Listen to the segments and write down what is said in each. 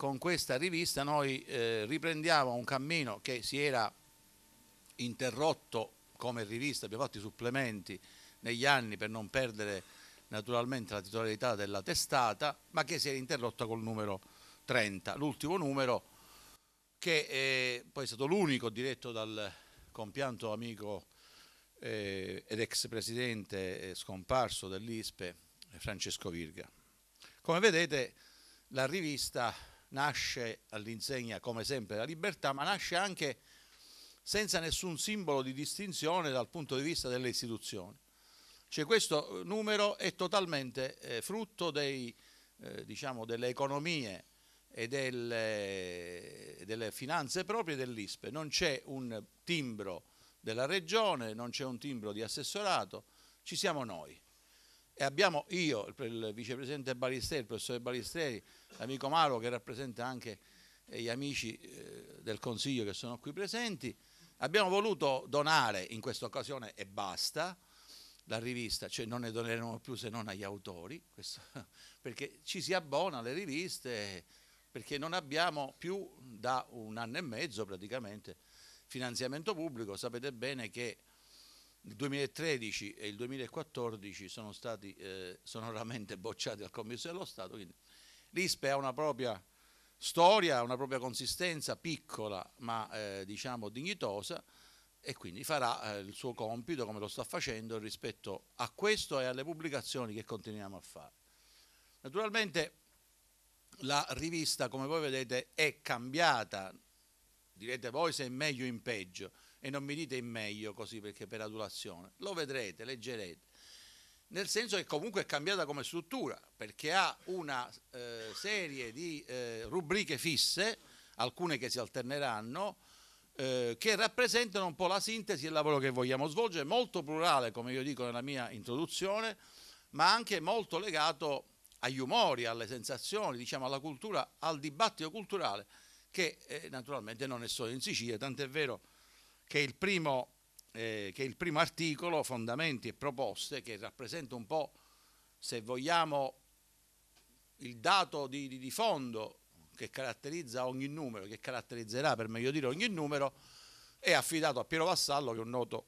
con questa rivista noi eh, riprendiamo un cammino che si era interrotto come rivista, abbiamo fatto i supplementi negli anni per non perdere naturalmente la titolarità della testata, ma che si era interrotta col numero 30, l'ultimo numero che è poi è stato l'unico diretto dal compianto amico eh, ed ex presidente scomparso dell'ISPE Francesco Virga. Come vedete la rivista nasce all'insegna come sempre della libertà, ma nasce anche senza nessun simbolo di distinzione dal punto di vista delle istituzioni. Cioè questo numero è totalmente eh, frutto dei, eh, diciamo, delle economie e delle, delle finanze proprie dell'ISPE. Non c'è un timbro della regione, non c'è un timbro di assessorato, ci siamo noi. E abbiamo io, il, vicepresidente Balisteri, il professore Balisteri, l'amico Maro che rappresenta anche gli amici eh, del Consiglio che sono qui presenti, abbiamo voluto donare in questa occasione e basta la rivista, cioè non ne doneremo più se non agli autori, questo, perché ci si abbona alle riviste, perché non abbiamo più da un anno e mezzo praticamente finanziamento pubblico, sapete bene che il 2013 e il 2014 sono stati eh, sonoramente bocciati dal Commesso dello Stato, quindi l'ISPE ha una propria storia, una propria consistenza piccola ma eh, diciamo dignitosa e quindi farà eh, il suo compito come lo sta facendo rispetto a questo e alle pubblicazioni che continuiamo a fare. Naturalmente la rivista, come voi vedete, è cambiata, direte voi se è meglio o in peggio, e non mi dite in meglio così perché per adulazione, lo vedrete, leggerete. Nel senso che comunque è cambiata come struttura, perché ha una eh, serie di eh, rubriche fisse, alcune che si alterneranno, eh, che rappresentano un po' la sintesi del lavoro che vogliamo svolgere, molto plurale, come io dico nella mia introduzione, ma anche molto legato agli umori, alle sensazioni, diciamo alla cultura, al dibattito culturale, che eh, naturalmente non è solo in Sicilia, tant'è vero che il primo, eh, che il primo articolo, fondamenti e proposte, che rappresenta un po', se vogliamo, il dato di, di, di fondo che caratterizza ogni numero, che caratterizzerà per meglio dire ogni numero, è affidato a Piero Vassallo, che è un noto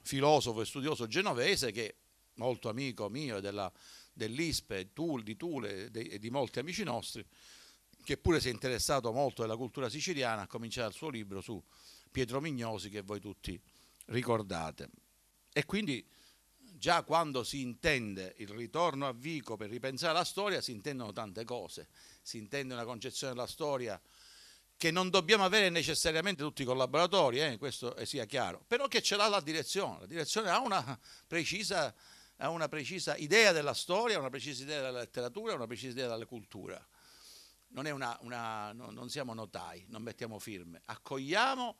filosofo e studioso genovese, che molto amico mio della, dell'ISPE, di Tule e di molti amici nostri, che pure si è interessato molto della cultura siciliana, a cominciare dal suo libro su Pietro Mignosi che voi tutti ricordate. E quindi già quando si intende il ritorno a Vico per ripensare la storia si intendono tante cose, si intende una concezione della storia che non dobbiamo avere necessariamente tutti i collaboratori, eh, questo sia chiaro, però che ce l'ha la direzione, la direzione ha una precisa, ha una precisa idea della storia, una precisa idea della letteratura, una precisa idea della cultura. Non, una, una, no, non siamo notai, non mettiamo firme, accogliamo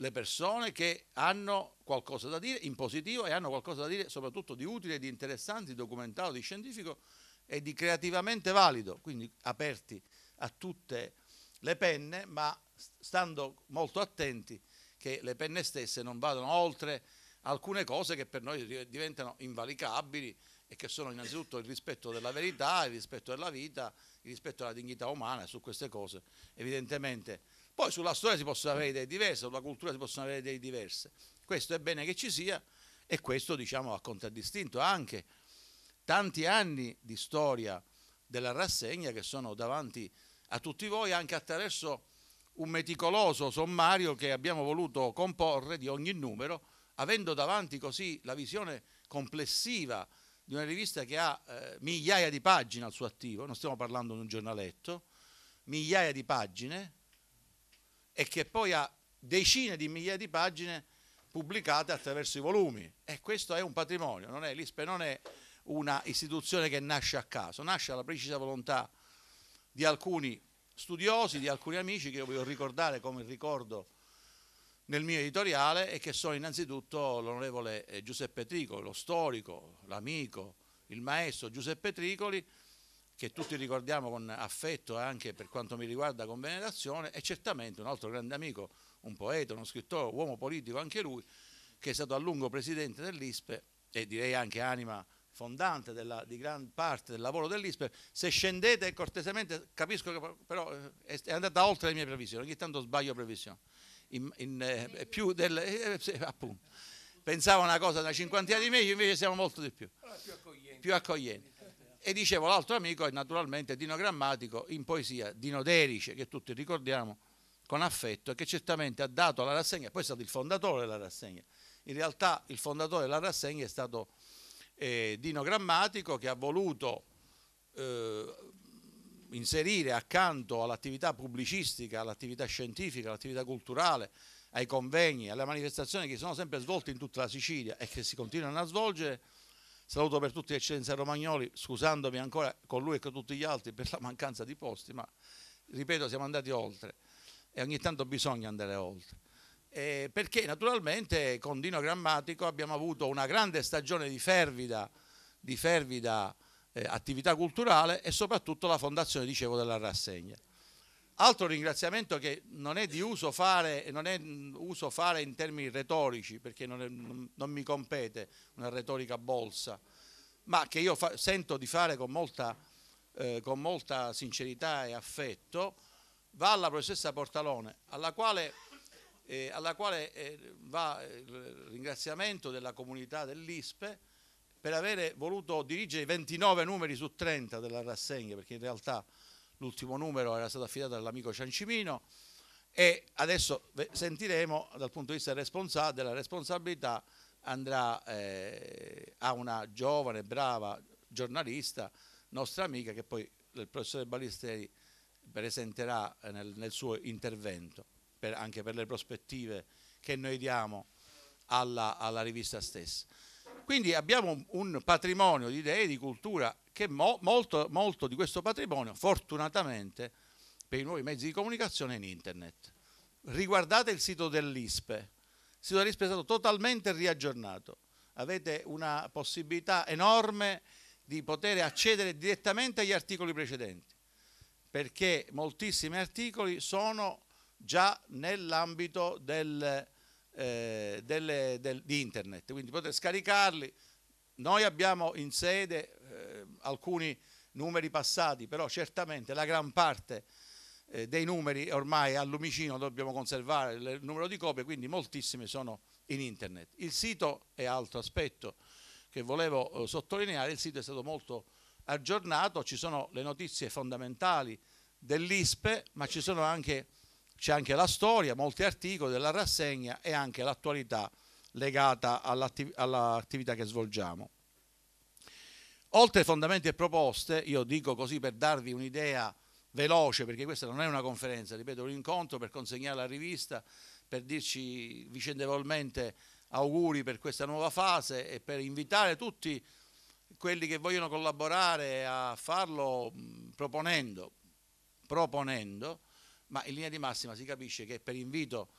le persone che hanno qualcosa da dire in positivo e hanno qualcosa da dire soprattutto di utile, di interessante, di documentato, di scientifico e di creativamente valido, quindi aperti a tutte le penne, ma stando molto attenti che le penne stesse non vadano oltre alcune cose che per noi diventano invalicabili e che sono innanzitutto il rispetto della verità, il rispetto della vita, il rispetto della dignità umana su queste cose. Evidentemente poi sulla storia si possono avere idee diverse, sulla cultura si possono avere idee diverse. Questo è bene che ci sia e questo diciamo ha contraddistinto anche tanti anni di storia della rassegna che sono davanti a tutti voi anche attraverso un meticoloso sommario che abbiamo voluto comporre di ogni numero, avendo davanti così la visione complessiva di una rivista che ha eh, migliaia di pagine al suo attivo, non stiamo parlando di un giornaletto, migliaia di pagine, e che poi ha decine di migliaia di pagine pubblicate attraverso i volumi. E questo è un patrimonio, non è, l'ISPE non è una istituzione che nasce a caso, nasce alla precisa volontà di alcuni studiosi, di alcuni amici che io voglio ricordare come ricordo nel mio editoriale e che sono innanzitutto l'onorevole eh, Giuseppe Tricoli, lo storico, l'amico, il maestro Giuseppe Tricoli, che tutti ricordiamo con affetto anche per quanto mi riguarda con venerazione, e certamente un altro grande amico, un poeta, uno scrittore, uomo politico anche lui, che è stato a lungo presidente dell'ISPE e direi anche anima fondante della, di gran parte del lavoro dell'ISPE, se scendete cortesemente, capisco che però eh, è, è andata oltre le mie previsioni, ogni tanto sbaglio previsioni, in, in, eh, più del, eh, eh appunto, pensavo una cosa da cinquantina di meglio, invece siamo molto di più, più accoglienti. Più accoglienti. E dicevo, l'altro amico è naturalmente Dino Grammatico, in poesia Dino Derice, che tutti ricordiamo con affetto e che certamente ha dato alla rassegna, poi è stato il fondatore della rassegna. In realtà il fondatore della rassegna è stato eh, Dino Grammatico che ha voluto eh, inserire accanto all'attività pubblicistica, all'attività scientifica, all'attività culturale, ai convegni, alle manifestazioni che sono sempre svolte in tutta la Sicilia e che si continuano a svolgere. Saluto per tutti l'eccellenza Romagnoli, scusandomi ancora con lui e con tutti gli altri per la mancanza di posti, ma ripeto, siamo andati oltre e ogni tanto bisogna andare oltre. Eh, perché naturalmente con Dino Grammatico abbiamo avuto una grande stagione di fervida, di fervida eh, attività culturale e soprattutto la fondazione, dicevo, della rassegna. Altro ringraziamento che non è di uso fare, non è uso fare in termini retorici, perché non, è, non mi compete una retorica bolsa, ma che io fa, sento di fare con molta, eh, con molta sincerità e affetto, va alla professoressa Portalone, alla quale, eh, alla quale eh, va il ringraziamento della comunità dell'ISPE per aver voluto dirigere 29 numeri su 30 della rassegna, perché in realtà l'ultimo numero era stato affidato dall'amico Ciancimino e adesso sentiremo dal punto di vista della responsabilità andrà eh, a una giovane, brava giornalista, nostra amica, che poi il professore Balisteri presenterà nel, nel suo intervento, per, anche per le prospettive che noi diamo alla, alla rivista stessa. Quindi abbiamo un patrimonio di idee, di cultura, che mo, molto, molto di questo patrimonio, fortunatamente, per i nuovi mezzi di comunicazione è in internet. Riguardate il sito dell'ISPE, il sito dell'ISPE è stato totalmente riaggiornato, avete una possibilità enorme di poter accedere direttamente agli articoli precedenti perché moltissimi articoli sono già nell'ambito del, eh, delle, del, di internet, quindi potete scaricarli. Noi abbiamo in sede eh, alcuni numeri passati, però certamente la gran parte eh, dei numeri ormai al lumicino dobbiamo conservare il numero di copie, quindi moltissimi sono in internet. Il sito è altro aspetto che volevo eh, sottolineare, il sito è stato molto aggiornato, ci sono le notizie fondamentali dell'ISPE, ma anche, c'è anche la storia, molti articoli della rassegna e anche l'attualità legata all'attività che svolgiamo. Oltre ai fondamenti e proposte, io dico così per darvi un'idea veloce, perché questa non è una conferenza, ripeto, un incontro per consegnare la rivista, per dirci vicendevolmente auguri per questa nuova fase e per invitare tutti quelli che vogliono collaborare a farlo proponendo, proponendo, ma in linea di massima si capisce che per invito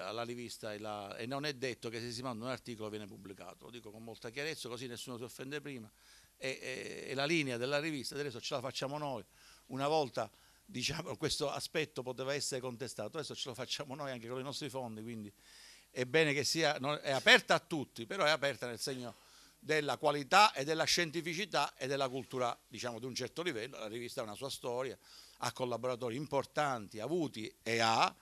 alla rivista e non è detto che se si manda un articolo viene pubblicato, lo dico con molta chiarezza così nessuno si offende prima, e, e, e la linea della rivista adesso ce la facciamo noi, una volta diciamo, questo aspetto poteva essere contestato, adesso ce lo facciamo noi anche con i nostri fondi, quindi è bene che sia, è aperta a tutti, però è aperta nel segno della qualità e della scientificità e della cultura diciamo di un certo livello, la rivista ha una sua storia, ha collaboratori importanti, avuti e ha,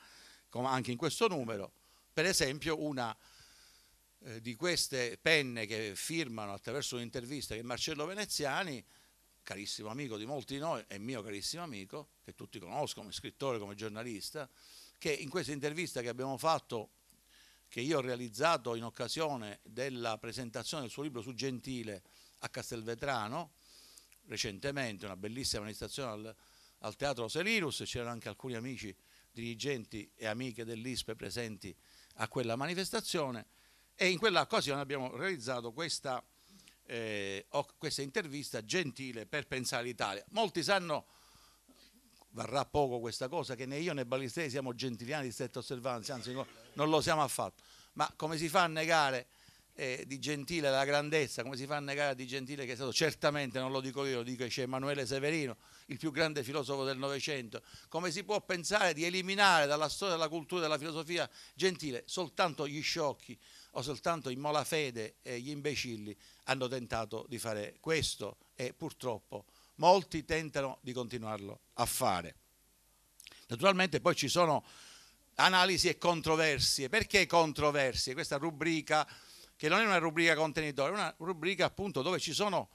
come anche in questo numero, per esempio una eh, di queste penne che firmano attraverso un'intervista che Marcello Veneziani, carissimo amico di molti di noi, è mio carissimo amico, che tutti conoscono come scrittore, come giornalista, che in questa intervista che abbiamo fatto che io ho realizzato in occasione della presentazione del suo libro su Gentile a Castelvetrano, recentemente, una bellissima manifestazione al, al Teatro Selirus, c'erano anche alcuni amici dirigenti e amiche dell'ISPE presenti a quella manifestazione e in quella occasione abbiamo realizzato questa, eh, questa intervista gentile per pensare l'Italia. Molti sanno varrà poco questa cosa, che né io né Balisteri siamo gentiliani di stretta osservanza, anzi no, non lo siamo affatto. Ma come si fa a negare eh, di Gentile la grandezza, come si fa a negare a Di Gentile che è stato certamente, non lo dico io, lo dico c'è Emanuele Severino, il più grande filosofo del Novecento, come si può pensare di eliminare dalla storia della cultura e della filosofia Gentile soltanto gli sciocchi o soltanto i malafede e gli imbecilli hanno tentato di fare questo e purtroppo molti tentano di continuarlo a fare. Naturalmente poi ci sono analisi e controversie. Perché controversie? Questa rubrica che non è una rubrica contenitore, è una rubrica appunto dove ci sono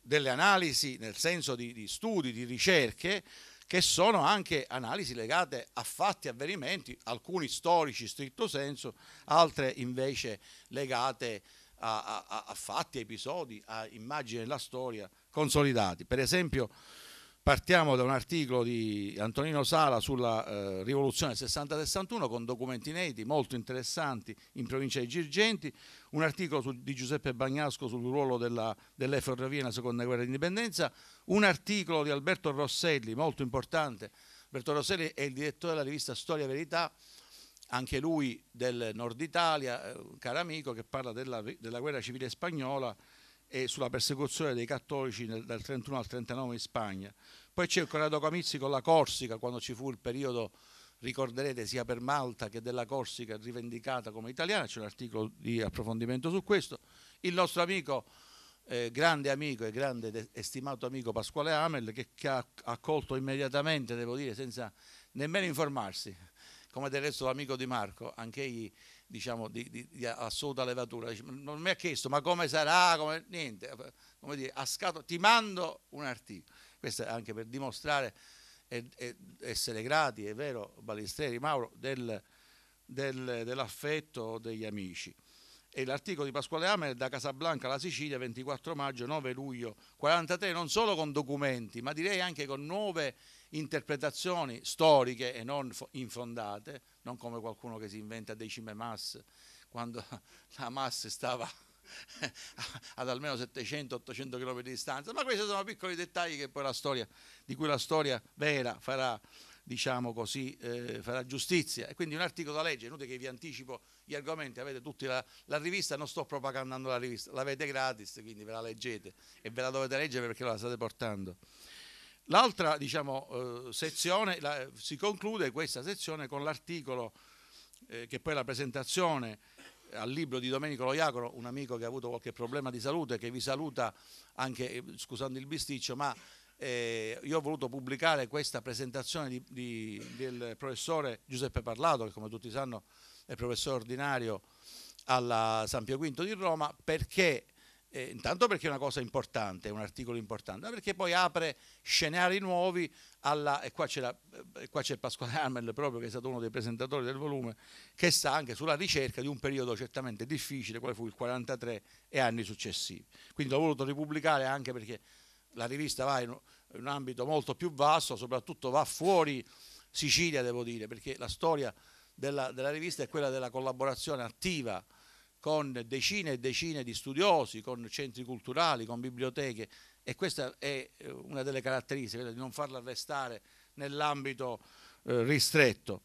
delle analisi nel senso di, di studi, di ricerche, che sono anche analisi legate a fatti, avvenimenti, alcuni storici in stretto senso, altre invece legate a, a, a fatti, episodi, a immagini della storia consolidati. Per esempio Partiamo da un articolo di Antonino Sala sulla eh, rivoluzione del 60-61 con documenti inediti molto interessanti in provincia di Girgenti, un articolo su, di Giuseppe Bagnasco sul ruolo della, delle ferrovie nella seconda guerra d'indipendenza, un articolo di Alberto Rosselli molto importante. Alberto Rosselli è il direttore della rivista Storia e Verità, anche lui del Nord Italia, un eh, caro amico che parla della, della guerra civile spagnola e sulla persecuzione dei cattolici nel, dal 31 al 39 in Spagna. Poi c'è Corrado Camizzi con la Corsica, quando ci fu il periodo, ricorderete, sia per Malta che della Corsica rivendicata come italiana, c'è un articolo di approfondimento su questo. Il nostro amico, eh, grande amico e grande e stimato amico Pasquale Amel, che, che ha accolto immediatamente, devo dire, senza nemmeno informarsi, come del resto l'amico di Marco, anche egli diciamo, di, di, di, assoluta levatura. Non mi ha chiesto ma come sarà, come, niente, come dire, a scatola, ti mando un articolo. Questo è anche per dimostrare e, e essere grati, è vero, Balistreri, Mauro, del, del, dell'affetto degli amici. E l'articolo di Pasquale Amer da Casablanca alla Sicilia, 24 maggio, 9 luglio 43, non solo con documenti, ma direi anche con nuove interpretazioni storiche e non infondate, non come qualcuno che si inventa decime mass, quando la mass stava ad almeno 700-800 km di distanza, ma questi sono piccoli dettagli storia, di cui la storia vera farà, diciamo così, eh, farà giustizia. E quindi un articolo da legge, inutile che vi anticipo gli argomenti, avete tutti la, la, rivista, non sto propagandando la rivista, l'avete gratis, quindi ve la leggete e ve la dovete leggere perché la state portando. L'altra diciamo, eh, sezione, la, si conclude questa sezione con l'articolo eh, che poi è la presentazione al libro di Domenico Loiacoro, un amico che ha avuto qualche problema di salute, che vi saluta anche, eh, scusando il bisticcio, ma eh, io ho voluto pubblicare questa presentazione di, di, del professore Giuseppe Parlato, che come tutti sanno è professore ordinario alla San Pio V di Roma, perché eh, intanto perché è una cosa importante, è un articolo importante, ma perché poi apre scenari nuovi alla, e qua eh, qua c'è Pasquale Armel proprio che è stato uno dei presentatori del volume, che sta anche sulla ricerca di un periodo certamente difficile, quale fu il 43 e anni successivi. Quindi l'ho voluto ripubblicare anche perché la rivista va in un ambito molto più vasto, soprattutto va fuori Sicilia, devo dire, perché la storia della, della rivista è quella della collaborazione attiva con decine e decine di studiosi, con centri culturali, con biblioteche e questa è eh, una delle caratteristiche, di non farla restare nell'ambito eh, ristretto.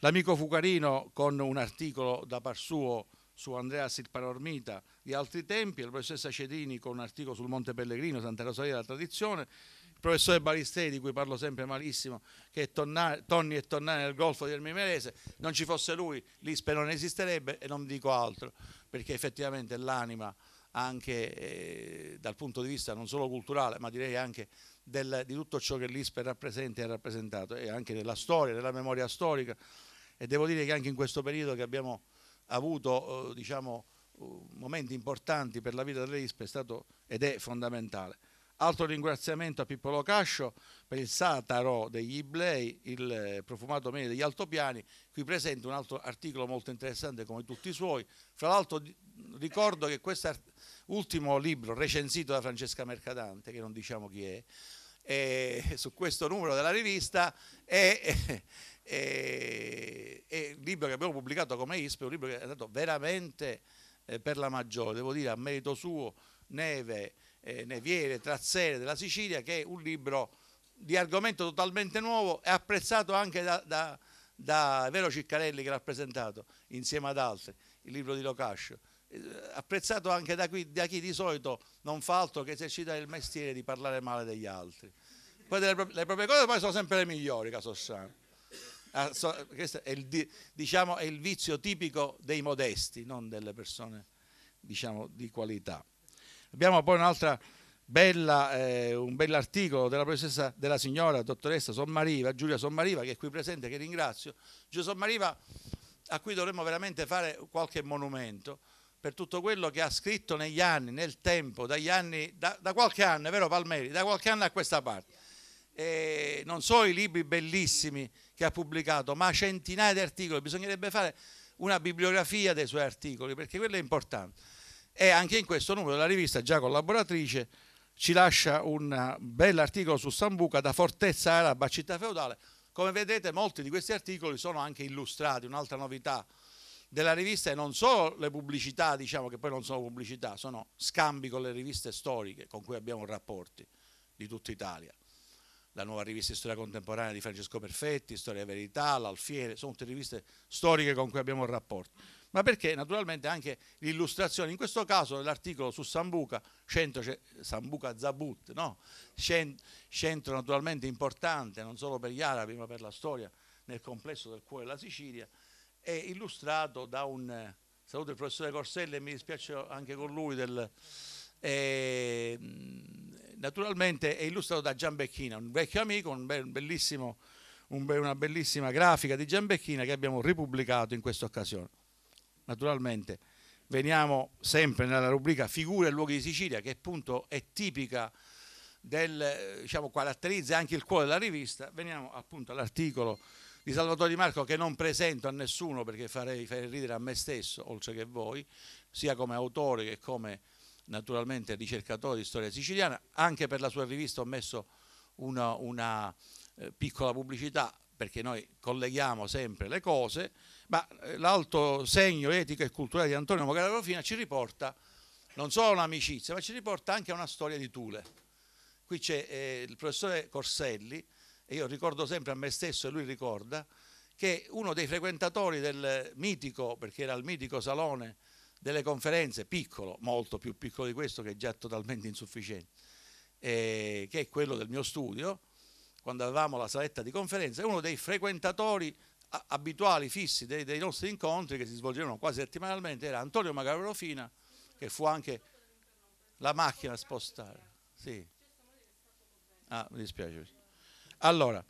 L'amico Fucarino con un articolo da par suo su Andreas il Parormita di altri tempi, la professoressa Cedini con un articolo sul Monte Pellegrino, Santa Rosalia della tradizione, professore Balistei, di cui parlo sempre malissimo, che è tonna, Tonni e Tonnare nel Golfo di Ermimerese, non ci fosse lui, l'ISPE non esisterebbe e non dico altro, perché effettivamente l'anima anche eh, dal punto di vista non solo culturale, ma direi anche del, di tutto ciò che l'ISPE rappresenta e ha rappresentato, e anche della storia, della memoria storica. E devo dire che anche in questo periodo che abbiamo avuto eh, diciamo, uh, momenti importanti per la vita dell'ISPE è stato ed è fondamentale. Altro ringraziamento a Pippo Locascio per il sataro degli Iblei, il profumato meglio degli altopiani. Qui presento un altro articolo molto interessante come tutti i suoi. Fra l'altro ricordo che questo ultimo libro recensito da Francesca Mercadante, che non diciamo chi è, è su questo numero della rivista è, è, è, il libro che abbiamo pubblicato come ISPE, un libro che è andato veramente eh, per la maggiore, devo dire a merito suo, Neve, eh, Neviere, Trazzere della Sicilia, che è un libro di argomento totalmente nuovo e apprezzato anche da, da, da Vero Ciccarelli che l'ha presentato insieme ad altri, il libro di Locascio. eh, apprezzato anche da, qui, da, chi di solito non fa altro che esercitare il mestiere di parlare male degli altri. Poi delle, le proprie cose poi sono sempre le migliori, caso strano. Ah, questo è il, diciamo, è il vizio tipico dei modesti, non delle persone diciamo, di qualità. Abbiamo poi un'altra bella, eh, un bell'articolo della professoressa della signora dottoressa Sommariva, Giulia Sommariva, che è qui presente, che ringrazio. Giulia Sommariva, a cui dovremmo veramente fare qualche monumento per tutto quello che ha scritto negli anni, nel tempo, dagli anni, da, da qualche anno, è vero Palmeri, da qualche anno a questa parte. E non solo i libri bellissimi che ha pubblicato, ma centinaia di articoli, bisognerebbe fare una bibliografia dei suoi articoli, perché quello è importante. E anche in questo numero la rivista, già collaboratrice, ci lascia un bell'articolo su Sambuca da fortezza araba a città feudale. Come vedete molti di questi articoli sono anche illustrati, un'altra novità della rivista è non solo le pubblicità, diciamo che poi non sono pubblicità, sono scambi con le riviste storiche con cui abbiamo rapporti di tutta Italia. La nuova rivista di storia contemporanea di Francesco Perfetti, Storia Verità, l'Alfiere, sono tutte riviste storiche con cui abbiamo rapporti ma perché naturalmente anche l'illustrazione, in questo caso dell'articolo su Sambuca, centro, Sambuca Zabut, no? centro naturalmente importante non solo per gli arabi ma per la storia nel complesso del cuore della Sicilia, è illustrato da un, saluto il professore Corselli e mi dispiace anche con lui, del, eh, naturalmente è illustrato da Gian Becchina, un vecchio amico, un bellissimo, un, una bellissima grafica di Gian Becchina che abbiamo ripubblicato in questa occasione naturalmente veniamo sempre nella rubrica figure e luoghi di Sicilia che appunto è tipica del, diciamo, caratterizza anche il cuore della rivista, veniamo appunto all'articolo di Salvatore Di Marco che non presento a nessuno perché farei, farei ridere a me stesso oltre che voi, sia come autore che come naturalmente ricercatore di storia siciliana, anche per la sua rivista ho messo una, una eh, piccola pubblicità perché noi colleghiamo sempre le cose, ma eh, l'alto segno etico e culturale di Antonio Mogara Rofina ci riporta non solo un'amicizia, ma ci riporta anche a una storia di Tule. Qui c'è eh, il professore Corselli, e io ricordo sempre a me stesso e lui ricorda, che uno dei frequentatori del mitico, perché era il mitico salone delle conferenze, piccolo, molto più piccolo di questo, che è già totalmente insufficiente, eh, che è quello del mio studio, quando avevamo la saletta di conferenze, uno dei frequentatori abituali, fissi dei, dei, nostri incontri che si svolgevano quasi settimanalmente era Antonio Magavarofina, che fu anche la macchina a spostare. Sì. Ah, mi dispiace. Allora,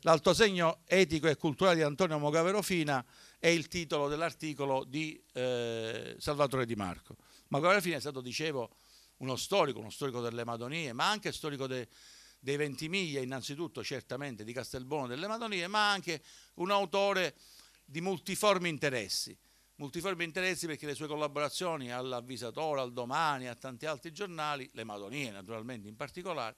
l'alto segno etico e culturale di Antonio Mogaverofina è il titolo dell'articolo di eh, Salvatore Di Marco. Mogaverofina è stato, dicevo, uno storico, uno storico delle Madonie, ma anche storico de, dei Ventimiglia, innanzitutto certamente di Castelbuono delle Madonie, ma anche un autore di multiformi interessi. Multiformi interessi perché le sue collaborazioni all'Avvisatore, al Domani, a tanti altri giornali, le Madonie naturalmente in particolare,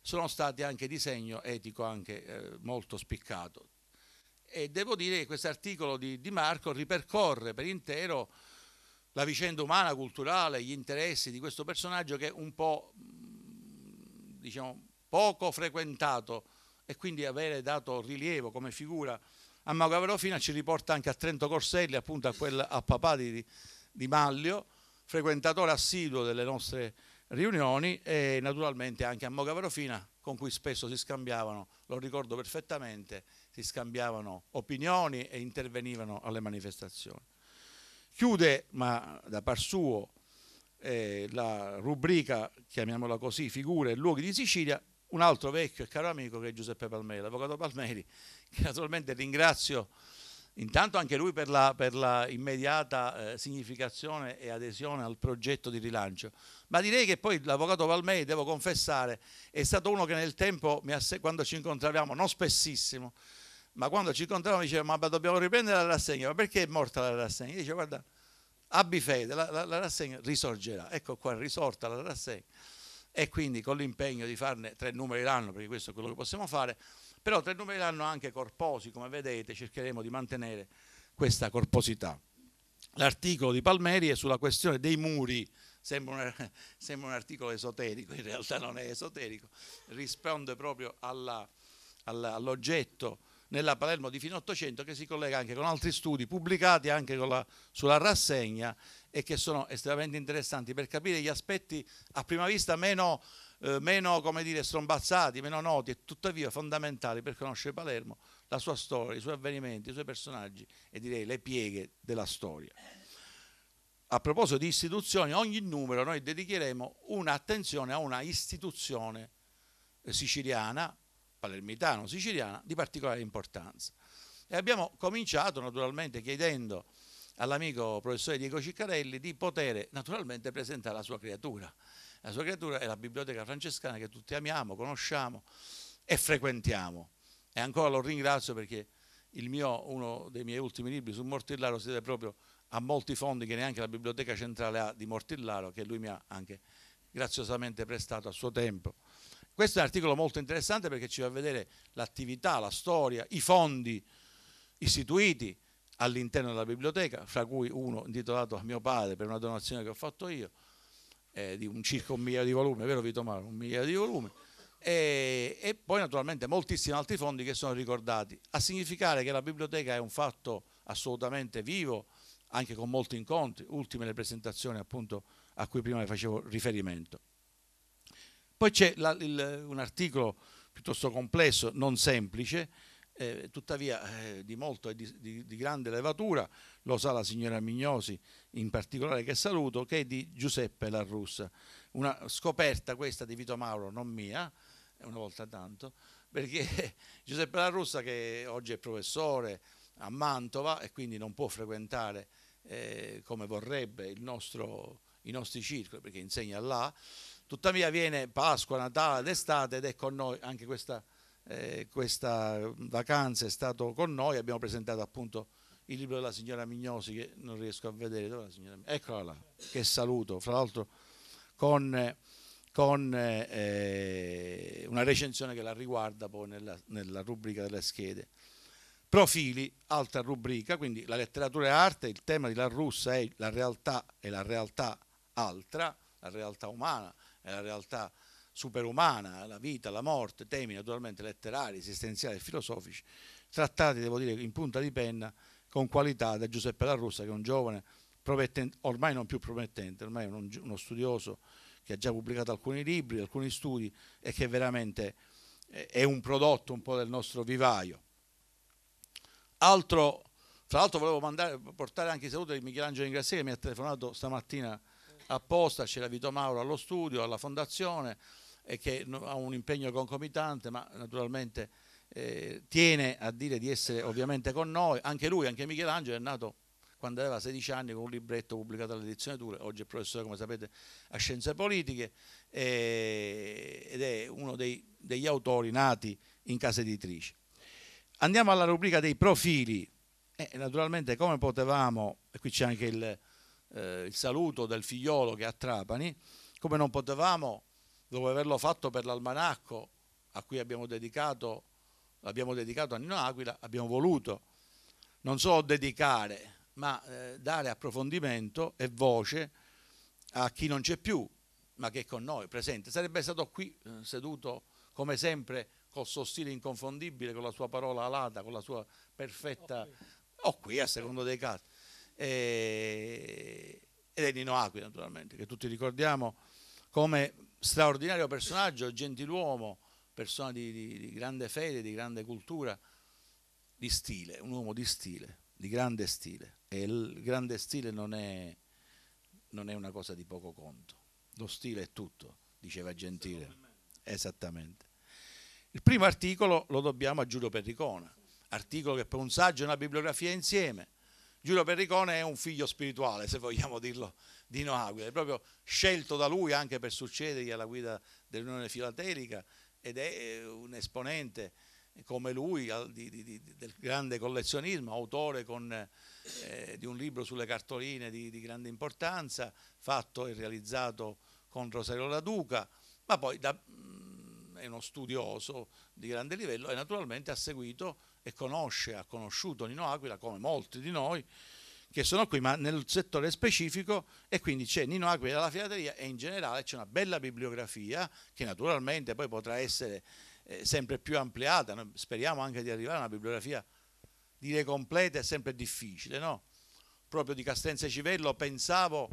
sono stati anche di segno etico anche eh, molto spiccato. E devo dire che questo articolo di, di Marco ripercorre per intero la vicenda umana, culturale, gli interessi di questo personaggio che un po' diciamo, poco frequentato e quindi avere dato rilievo come figura a Mago Averofina ci riporta anche a Trento Corselli, appunto a, quel, a papà di, di Maglio, frequentatore assiduo delle nostre riunioni e naturalmente anche a Mago Averofina con cui spesso si scambiavano, lo ricordo perfettamente, si scambiavano opinioni e intervenivano alle manifestazioni. Chiude, ma da par suo, eh, la rubrica, chiamiamola così, figure e luoghi di Sicilia, un altro vecchio e caro amico che è Giuseppe Palmeri, l'avvocato Palmeri, che naturalmente ringrazio intanto anche lui per la, per la immediata eh, significazione e adesione al progetto di rilancio, ma direi che poi l'avvocato Palmeri, devo confessare, è stato uno che nel tempo, quando ci incontravamo, non spessissimo, ma quando ci incontravamo diceva ma dobbiamo riprendere la rassegna, ma perché è morta la rassegna? Io dicevo guarda, abbi fede, la, la, la rassegna risorgerà, ecco qua, risorta la rassegna e quindi con l'impegno di farne tre numeri l'anno, perché questo è quello che possiamo fare, però tre numeri l'anno anche corposi, come vedete, cercheremo di mantenere questa corposità. L'articolo di Palmeri è sulla questione dei muri, sembra un, sembra un articolo esoterico, in realtà non è esoterico, risponde proprio all'oggetto nella Palermo di fine 800 che si collega anche con altri studi pubblicati anche la, sulla rassegna e che sono estremamente interessanti per capire gli aspetti a prima vista meno, eh, meno dire, strombazzati, meno noti e tuttavia fondamentali per conoscere Palermo, la sua storia, i suoi avvenimenti, i suoi personaggi e direi le pieghe della storia. A proposito di istituzioni, ogni numero noi dedicheremo un'attenzione a una istituzione siciliana, palermitano siciliana, di particolare importanza. E abbiamo cominciato naturalmente chiedendo all'amico professore Diego Ciccarelli di poter naturalmente presentare la sua creatura. La sua creatura è la biblioteca francescana che tutti amiamo, conosciamo e frequentiamo. E ancora lo ringrazio perché mio, uno dei miei ultimi libri su Mortillaro si deve proprio a molti fondi che neanche la biblioteca centrale ha di Mortillaro, che lui mi ha anche graziosamente prestato a suo tempo. Questo è un articolo molto interessante perché ci fa vedere l'attività, la storia, i fondi istituiti all'interno della biblioteca, fra cui uno intitolato a mio padre per una donazione che ho fatto io, eh, di un circa un migliaio di volumi, è vero Vito Maro? Un migliaio di volumi. E, e, poi naturalmente moltissimi altri fondi che sono ricordati, a significare che la biblioteca è un fatto assolutamente vivo, anche con molti incontri, ultime le presentazioni appunto a cui prima facevo riferimento. Poi c'è un articolo piuttosto complesso, non semplice, eh, tuttavia eh, di molto e di, di, di, grande levatura, lo sa la signora Mignosi in particolare che saluto, che è di Giuseppe La Russa. Una scoperta questa di Vito Mauro, non mia, una volta tanto, perché Giuseppe La Russa che oggi è professore a Mantova e quindi non può frequentare eh, come vorrebbe nostro, i nostri circoli perché insegna là, tuttavia viene Pasqua, Natale, d'estate ed è con noi. Anche questa eh, questa vacanza è stato con noi, abbiamo presentato appunto il libro della signora Mignosi che non riesco a vedere, dove la signora? Eccola là, che saluto, fra l'altro con, con eh, una recensione che la riguarda poi nella, nella rubrica delle schede. Profili, altra rubrica, quindi la letteratura e arte, il tema di La Russa è la realtà e la realtà altra, la realtà umana e la realtà superumana, la vita, la morte, temi naturalmente letterari, esistenziali e filosofici, trattati, devo dire, in punta di penna con qualità da Giuseppe La Russa, che è un giovane ormai non più promettente, ormai è uno studioso che ha già pubblicato alcuni libri, alcuni studi e che veramente è un prodotto un po' del nostro vivaio. Altro, fra l'altro volevo mandare, portare anche i saluti di Michelangelo Ingrassia che mi ha telefonato stamattina apposta, c'era Vito Mauro allo studio, alla fondazione, e che ha un impegno concomitante, ma naturalmente eh, tiene a dire di essere ovviamente con noi. Anche lui, anche Michelangelo, è nato quando aveva 16 anni con un libretto pubblicato all'edizione Ture, oggi è professore, come sapete, a Scienze Politiche eh, ed è uno dei, degli autori nati in casa editrice. Andiamo alla rubrica dei profili. Eh, naturalmente come potevamo, e qui c'è anche il, eh, il saluto del figliolo che è a Trapani, come non potevamo dopo averlo fatto per l'almanacco a cui abbiamo dedicato, l'abbiamo dedicato a Nino Aquila, abbiamo voluto non solo dedicare, ma eh, dare approfondimento e voce a chi non c'è più, ma che è con noi, presente. Sarebbe stato qui eh, seduto come sempre col suo stile inconfondibile, con la sua parola alata, con la sua perfetta... O qui, a secondo dei casi. E... Ed è Nino Aquila, naturalmente, che tutti ricordiamo come straordinario personaggio, gentiluomo, persona di, di, di, grande fede, di grande cultura, di stile, un uomo di stile, di grande stile. E il grande stile non è, non è una cosa di poco conto. Lo stile è tutto, diceva Gentile. Esattamente. Il primo articolo lo dobbiamo a Giulio Perricone, articolo che per un saggio e una bibliografia insieme. Giulio Perricone è un figlio spirituale, se vogliamo dirlo Dino Aguila, è proprio scelto da lui anche per succedergli alla guida dell'Unione Filatelica ed è un esponente come lui di, di, di, del grande collezionismo, autore con, eh, di un libro sulle cartoline di, grande importanza, fatto e realizzato con Rosario Laduca, ma poi da, mm, è uno studioso di grande livello e naturalmente ha seguito e conosce, ha conosciuto Nino Aquila come molti di noi, che sono qui, ma nel settore specifico e quindi c'è Nino Aquila della filateria e in generale c'è una bella bibliografia che naturalmente poi potrà essere eh, sempre più ampliata, Noi speriamo anche di arrivare a una bibliografia dire completa è sempre difficile, no? proprio di Castenze Civello, pensavo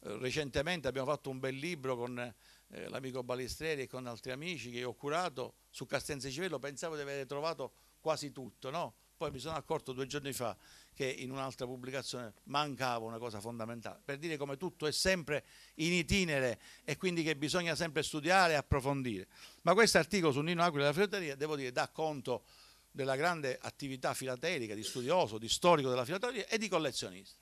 eh, recentemente abbiamo fatto un bel libro con eh, l'amico Balistreri e con altri amici che ho curato su Castenze Civello, pensavo di aver trovato quasi tutto, no? Poi mi sono accorto due giorni fa che in un'altra pubblicazione mancava una cosa fondamentale, per dire come tutto è sempre in itinere e quindi che bisogna sempre studiare e approfondire. Ma questo articolo su Nino Aquila della filateria, devo dire, dà conto della grande attività filatelica, di studioso, di storico della filateria e di collezionista.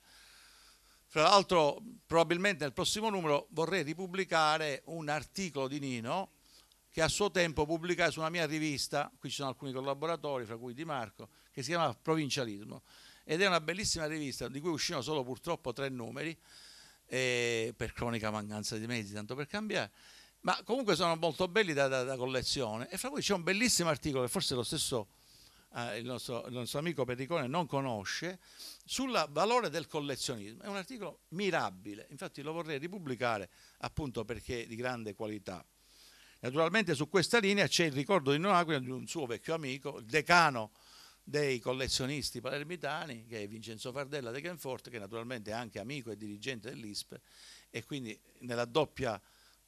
Fra l'altro, probabilmente nel prossimo numero vorrei ripubblicare un articolo di Nino che a suo tempo pubblicai su una mia rivista, qui ci sono alcuni collaboratori, fra cui Di Marco, che si chiama Provincialismo, ed è una bellissima rivista di cui uscirono solo purtroppo tre numeri, eh, per cronica mancanza di mezzi, tanto per cambiare, ma comunque sono molto belli da, da, da collezione, e fra cui c'è un bellissimo articolo che forse lo stesso eh, il, nostro, il, nostro, amico Perricone non conosce, sul valore del collezionismo. È un articolo mirabile, infatti lo vorrei ripubblicare appunto perché è di grande qualità. Naturalmente su questa linea c'è il ricordo di Noaquila di un suo vecchio amico, il decano dei collezionisti palermitani, che è Vincenzo Fardella de Genfort, che naturalmente è anche amico e dirigente dell'ISP e quindi nella doppia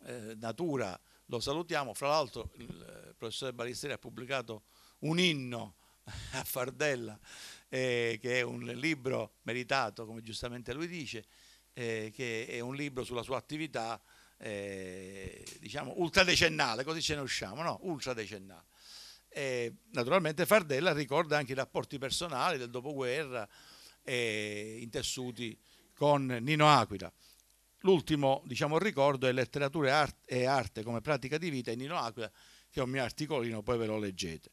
eh, natura lo salutiamo. Fra l'altro il eh, professore Balisteri ha pubblicato un inno a Fardella, eh, che è un libro meritato, come giustamente lui dice, eh, che è un libro sulla sua attività eh, diciamo ultradecennale, così ce ne usciamo, no? Ultradecennale. E, naturalmente Fardella ricorda anche i rapporti personali del dopoguerra eh, intessuti con Nino Aquila. L'ultimo diciamo, ricordo è letteratura e arte come pratica di vita in Nino Aquila, che è un mio articolino, poi ve lo leggete.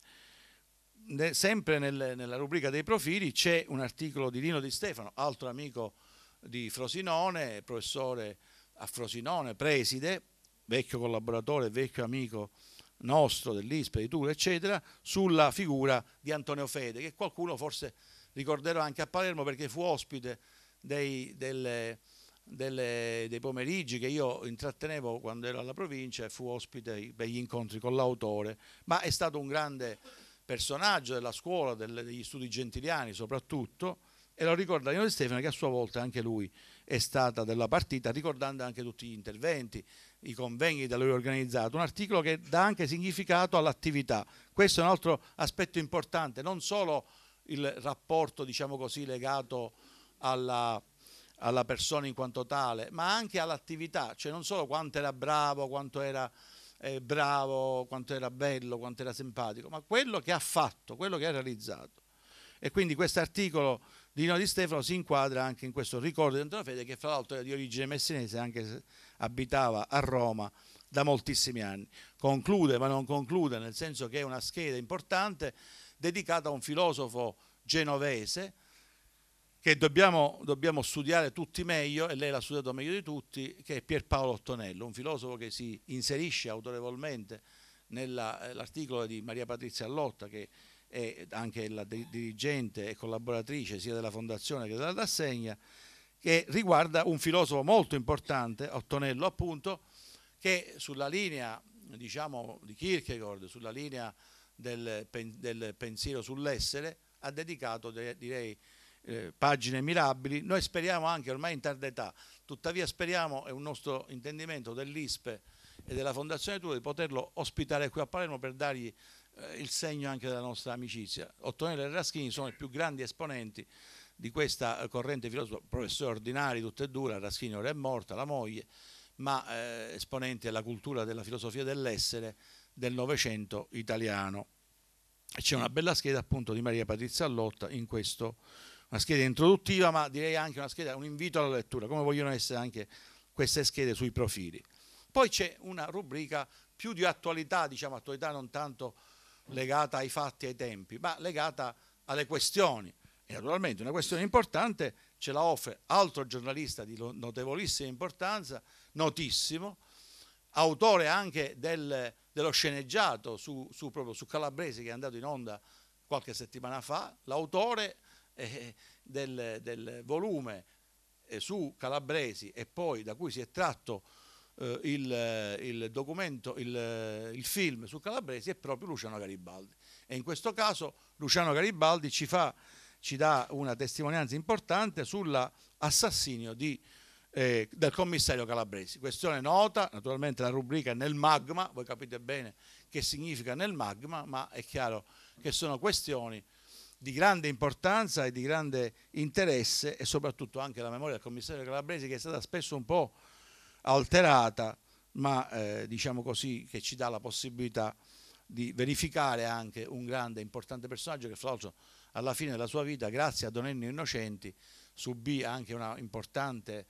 Ne, sempre nel, nella rubrica dei profili c'è un articolo di Nino Di Stefano, altro amico di Frosinone, professore a Frosinone, preside, vecchio collaboratore, vecchio amico nostro dell'ISPE, di Tour, eccetera, sulla figura di Antonio Fede, che qualcuno forse ricorderà anche a Palermo perché fu ospite dei, delle, delle, dei pomeriggi che io intrattenevo quando ero alla provincia e fu ospite degli incontri con l'autore, ma è stato un grande personaggio della scuola, degli studi gentiliani soprattutto, e lo ricorda Nino Di Stefano che a sua volta anche lui è stata della partita, ricordando anche tutti gli interventi, i convegni da lui organizzati, un articolo che dà anche significato all'attività. Questo è un altro aspetto importante, non solo il rapporto, diciamo così, legato alla, alla persona in quanto tale, ma anche all'attività, cioè non solo quanto era bravo, quanto era eh, bravo, quanto era bello, quanto era simpatico, ma quello che ha fatto, quello che ha realizzato. E quindi questo articolo Dino Di Stefano si inquadra anche in questo ricordo di Antonio Fede che fra l'altro è di origine messinese anche se abitava a Roma da moltissimi anni. Conclude ma non conclude nel senso che è una scheda importante dedicata a un filosofo genovese che dobbiamo, dobbiamo, studiare tutti meglio, e lei l'ha studiato meglio di tutti, che è Pierpaolo Ottonello, un filosofo che si inserisce autorevolmente nell'articolo di Maria Patrizia Allotta, che e anche la dirigente e collaboratrice sia della fondazione che della Dassegna, che riguarda un filosofo molto importante, Ottonello appunto, che sulla linea diciamo, di Kierkegaard, sulla linea del, del pensiero sull'essere, ha dedicato direi eh, pagine mirabili. Noi speriamo anche ormai in tarda età, tuttavia speriamo, è un nostro intendimento dell'ISPE e della Fondazione Tua di poterlo ospitare qui a Palermo per dargli il segno anche della nostra amicizia. Ottonello e Raschini sono i più grandi esponenti di questa eh, corrente filosofica, professori ordinari, tutte e due, Raschini ora è morta, la moglie, ma eh, esponenti della cultura della filosofia dell'essere del Novecento italiano. C'è una bella scheda appunto di Maria Patrizia Allotta in questo, una scheda introduttiva, ma direi anche una scheda, un invito alla lettura, come vogliono essere anche queste schede sui profili. Poi c'è una rubrica più di attualità, diciamo attualità non tanto legata ai fatti e ai tempi, ma legata alle questioni. E naturalmente una questione importante ce la offre altro giornalista di notevolissima importanza, notissimo, autore anche del, dello sceneggiato su, su, proprio su Calabresi che è andato in onda qualche settimana fa, l'autore eh, del, del, volume eh, su Calabresi e poi da cui si è tratto eh, il, il, documento, il, il, film su Calabresi è proprio Luciano Garibaldi. E in questo caso Luciano Garibaldi ci, fa, ci dà una testimonianza importante sulla assassinio di, eh, del commissario Calabresi. Questione nota, naturalmente la rubrica nel magma, voi capite bene che significa nel magma, ma è chiaro che sono questioni di grande importanza e di grande interesse e soprattutto anche la memoria del commissario Calabresi che è stata spesso un po' alterata, ma eh, diciamo così che ci dà la possibilità di verificare anche un grande e importante personaggio che fra l'altro alla fine della sua vita, grazie a Don Ennio Innocenti, subì anche una importante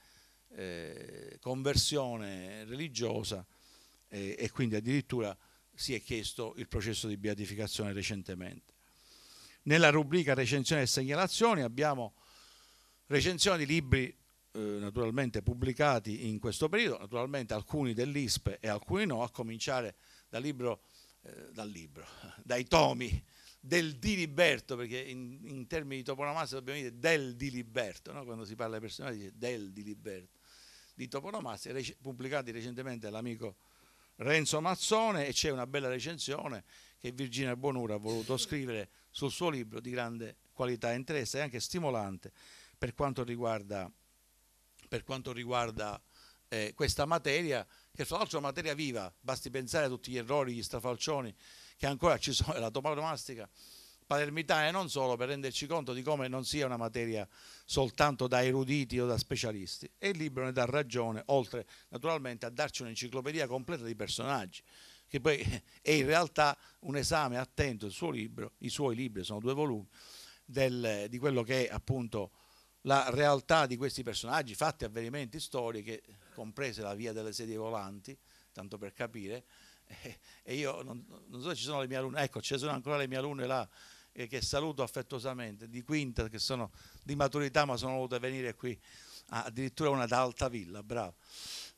eh, conversione religiosa eh, e quindi addirittura si è chiesto il processo di beatificazione recentemente. Nella rubrica recensioni e segnalazioni abbiamo recensioni di libri naturalmente pubblicati in questo periodo, naturalmente alcuni dell'ISPE e alcuni no, a cominciare dal libro, eh, dal libro dai tomi del Di Liberto, perché in, in termini di toponomastica dobbiamo dire del Di Liberto, no? quando si parla di personaggi dice del Di Liberto, di toponomastica, rec- pubblicati recentemente dall'amico Renzo Mazzone e c'è una bella recensione che Virginia Bonura ha voluto scrivere sul suo libro di grande qualità e interesse e anche stimolante per quanto riguarda, per quanto riguarda eh, questa materia, che fra l'altro è una materia viva, basti pensare a tutti gli errori, gli strafalcioni che ancora ci sono nella toponomastica palermitana e non solo, per renderci conto di come non sia una materia soltanto da eruditi o da specialisti. E il libro ne dà ragione, oltre naturalmente a darci un'enciclopedia completa di personaggi, che poi è in realtà un esame attento del suo libro, i suoi libri, sono due volumi, del, di quello che è appunto la realtà di questi personaggi, fatti avvenimenti storiche, comprese la via delle sedie volanti, tanto per capire, e io non, non, so se ci sono le mie alunne, ecco ci sono ancora le mie alunne là eh, che saluto affettuosamente, di quinta che sono di maturità ma sono volute venire qui, ah, addirittura una da Altavilla, bravo.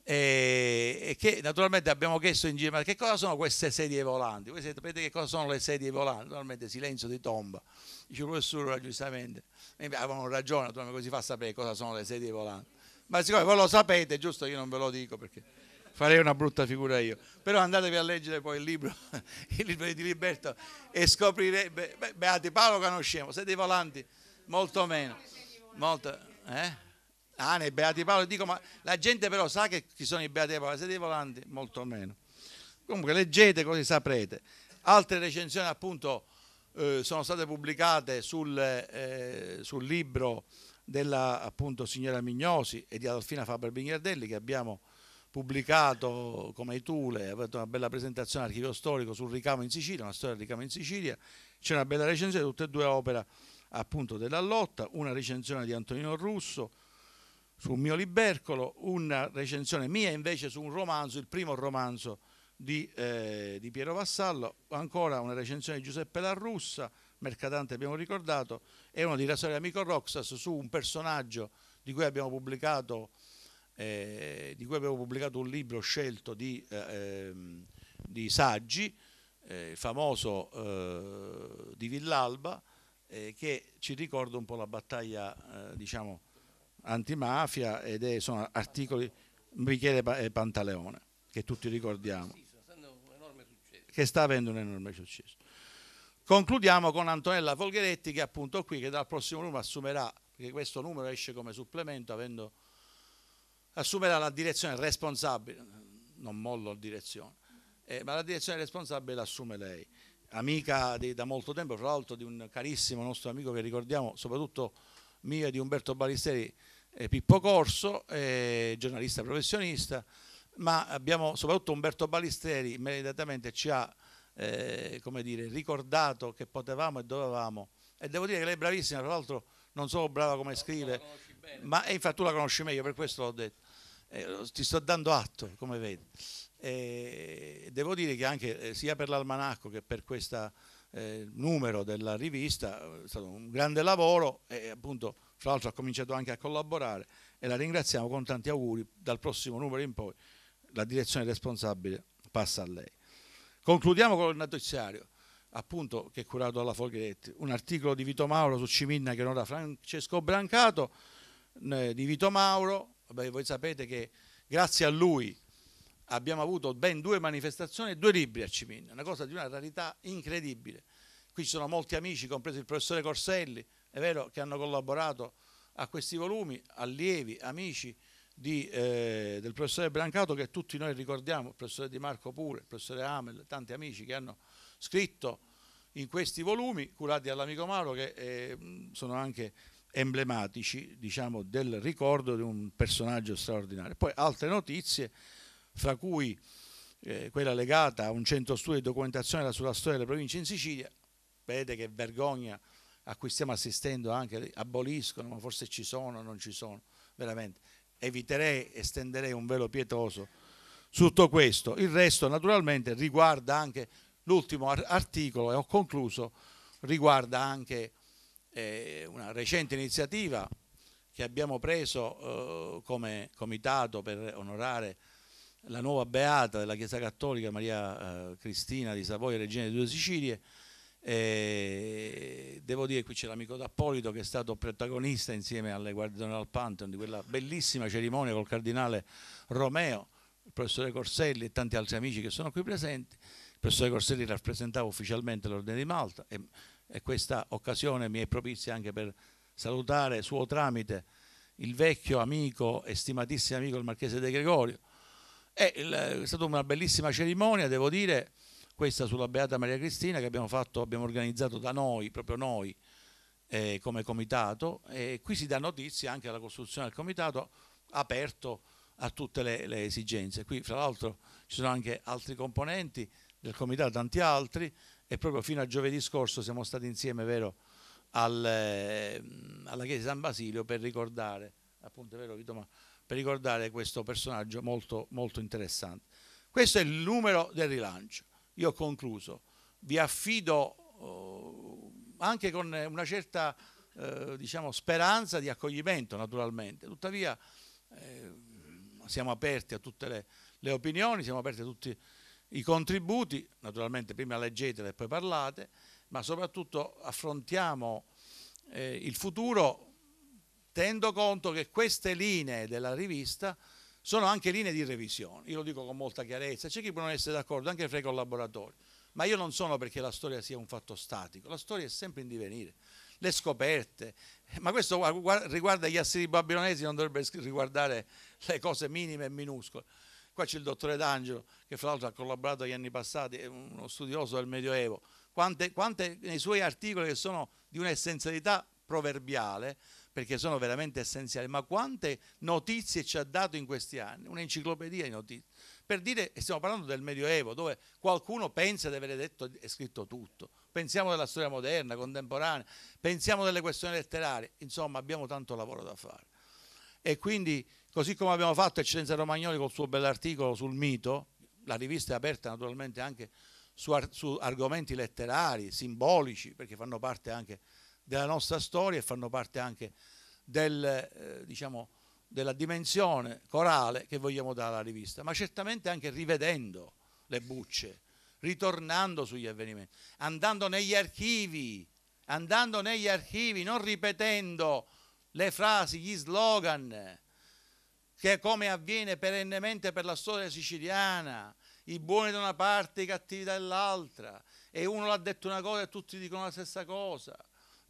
E, che naturalmente abbiamo chiesto in giro, ma che cosa sono queste sedie volanti? Voi sapete che cosa sono le sedie volanti? Naturalmente silenzio di tomba. Dice il professore giustamente, avevano ragione, naturalmente così fa sapere cosa sono le sedie volanti. Ma siccome voi lo sapete, giusto io non ve lo dico perché farei una brutta figura io. Però andatevi a leggere poi il libro, il libro di Liberto e scoprirete, Beati Paolo conosciamo, siete volanti, molto meno. Molto, eh? Ah, nei Beati Paolo dico, ma la gente però sa che chi sono i Beati Paolo, siete volanti, molto meno. Comunque leggete così saprete. Altre recensioni appunto eh, sono state pubblicate sul, eh, sul libro della appunto signora Mignosi e di Adolfina Faber Bignardelli che abbiamo pubblicato come Itule, ha fatto una bella presentazione archivio storico sul ricamo in Sicilia, una storia del ricamo in Sicilia, c'è una bella recensione di tutte e due opere appunto della lotta, una recensione di Antonino Russo sul mio libercolo, una recensione mia invece su un romanzo, il primo romanzo di, eh, di Piero Vassallo, ancora una recensione di Giuseppe Larrussa, mercatante abbiamo ricordato, e uno di Rasorio Amico Roxas su un personaggio di cui abbiamo pubblicato eh, cui avevo pubblicato un libro scelto di, eh, ehm, di saggi, eh, famoso eh, di Villalba, eh, che ci ricorda un po' la battaglia diciamo, antimafia ed è, sono articoli Michele e Pantaleone, che tutti ricordiamo, che sta avendo un enorme successo. Concludiamo con Antonella Folgheretti che appunto qui, che dal prossimo numero assumerà, perché questo numero esce come supplemento avendo assumerà la direzione responsabile, non mollo direzione, eh, ma la direzione responsabile l'assume lei, amica di, da molto tempo, fra l'altro di un carissimo nostro amico che ricordiamo, soprattutto mio e di Umberto Balisteri, eh, Pippo Corso, eh, giornalista professionista, ma abbiamo soprattutto Umberto Balisteri immediatamente ci ha eh, come dire, ricordato che potevamo e dovevamo, e devo dire che lei è bravissima, tra l'altro non solo brava come scrive, ma e infatti tu la conosci meglio, per questo l'ho detto. Eh, ti sto dando atto, come vedi. Eh, devo dire che anche eh, sia per l'almanacco che per questo eh, numero della rivista è stato un grande lavoro e appunto fra l'altro ha cominciato anche a collaborare e la ringraziamo con tanti auguri. Dal prossimo numero in poi la direzione responsabile passa a lei. Concludiamo con il notiziario appunto che è curato dalla Folghetti, un articolo di Vito Mauro su Ciminna che non era Francesco Brancato di Vito Mauro, Vabbè, voi sapete che grazie a lui abbiamo avuto ben due manifestazioni e due libri a Ciminna, una cosa di una rarità incredibile. Qui ci sono molti amici, compreso il professore Corselli, è vero che hanno collaborato a questi volumi allievi, amici di, eh, del professore Brancato che tutti noi ricordiamo, il professore Di Marco pure, il professore Amel, tanti amici che hanno scritto in questi volumi curati dall'amico Mauro che eh, sono anche emblematici diciamo, del ricordo di un personaggio straordinario. Poi altre notizie, fra cui eh, quella legata a un centro studio di documentazione sulla storia delle province in Sicilia, vedete che vergogna a cui stiamo assistendo anche, aboliscono, ma forse ci sono, non ci sono, veramente. Eviterei, estenderei un velo pietoso su tutto questo. Il resto naturalmente riguarda anche l'ultimo articolo, e ho concluso, riguarda anche eh, una recente iniziativa che abbiamo preso eh, come comitato per onorare la nuova beata della Chiesa Cattolica Maria eh, Cristina di Savoia, regina di due Sicilie. E devo dire qui c'è l'amico D'Appolito che è stato protagonista insieme alle Guardiane del Pantheon di quella bellissima cerimonia col cardinale Romeo, il professore Corselli e tanti altri amici che sono qui presenti. Il professore Corselli rappresentava ufficialmente l'Ordine di Malta e, e questa occasione mi è propizia anche per salutare suo tramite il vecchio amico e stimatissimo amico il Marchese De Gregorio è, stata una bellissima cerimonia, devo dire, questa sulla Beata Maria Cristina che abbiamo, fatto, abbiamo organizzato da noi, proprio noi, eh, come comitato. E qui si dà notizia anche della costruzione del comitato aperto a tutte le, le esigenze. Qui, fra l'altro, ci sono anche altri componenti del comitato, tanti altri, e proprio fino a giovedì scorso siamo stati insieme, vero, al, eh, alla chiesa di San Basilio per ricordare, appunto, vero Vito, ma per ricordare questo personaggio molto, molto interessante. Questo è il numero del rilancio. Io ho concluso. Vi affido eh, anche con una certa eh, diciamo, speranza di accoglimento, naturalmente. Tuttavia eh, siamo aperti a tutte le, le opinioni, siamo aperti a tutti i contributi, naturalmente prima leggetele e poi parlate, ma soprattutto affrontiamo eh, il futuro tenendo conto che queste linee della rivista sono anche linee di revisione, io lo dico con molta chiarezza, c'è chi può non essere d'accordo, anche fra i collaboratori, ma io non sono perché la storia sia un fatto statico, la storia è sempre in divenire, le scoperte, ma questo riguarda gli assiri babilonesi, non dovrebbe riguardare le cose minime e minuscole. Qua c'è il dottore D'Angelo, che fra l'altro ha collaborato negli anni passati, è uno studioso del Medioevo, quante, quante nei suoi articoli che sono di un'essenzialità proverbiale, perché sono veramente essenziali, ma quante notizie ci ha dato in questi anni, un'enciclopedia di notizie, per dire, stiamo parlando del Medioevo, dove qualcuno pensa di aver detto e scritto tutto, pensiamo della storia moderna, contemporanea, pensiamo delle questioni letterarie, insomma abbiamo tanto lavoro da fare. E quindi, così come abbiamo fatto Eccellenza Romagnoli col suo bell'articolo sul mito, la rivista è aperta naturalmente anche su, su argomenti letterari, simbolici, perché fanno parte anche della nostra storia e fanno parte anche del, eh, diciamo, della dimensione corale che vogliamo dare alla rivista, ma certamente anche rivedendo le bucce, ritornando sugli avvenimenti, andando negli archivi, andando negli archivi, non ripetendo le frasi, gli slogan, che come avviene perennemente per la storia siciliana, i buoni da una parte, i cattivi dall'altra, e uno l'ha detto una cosa e tutti dicono la stessa cosa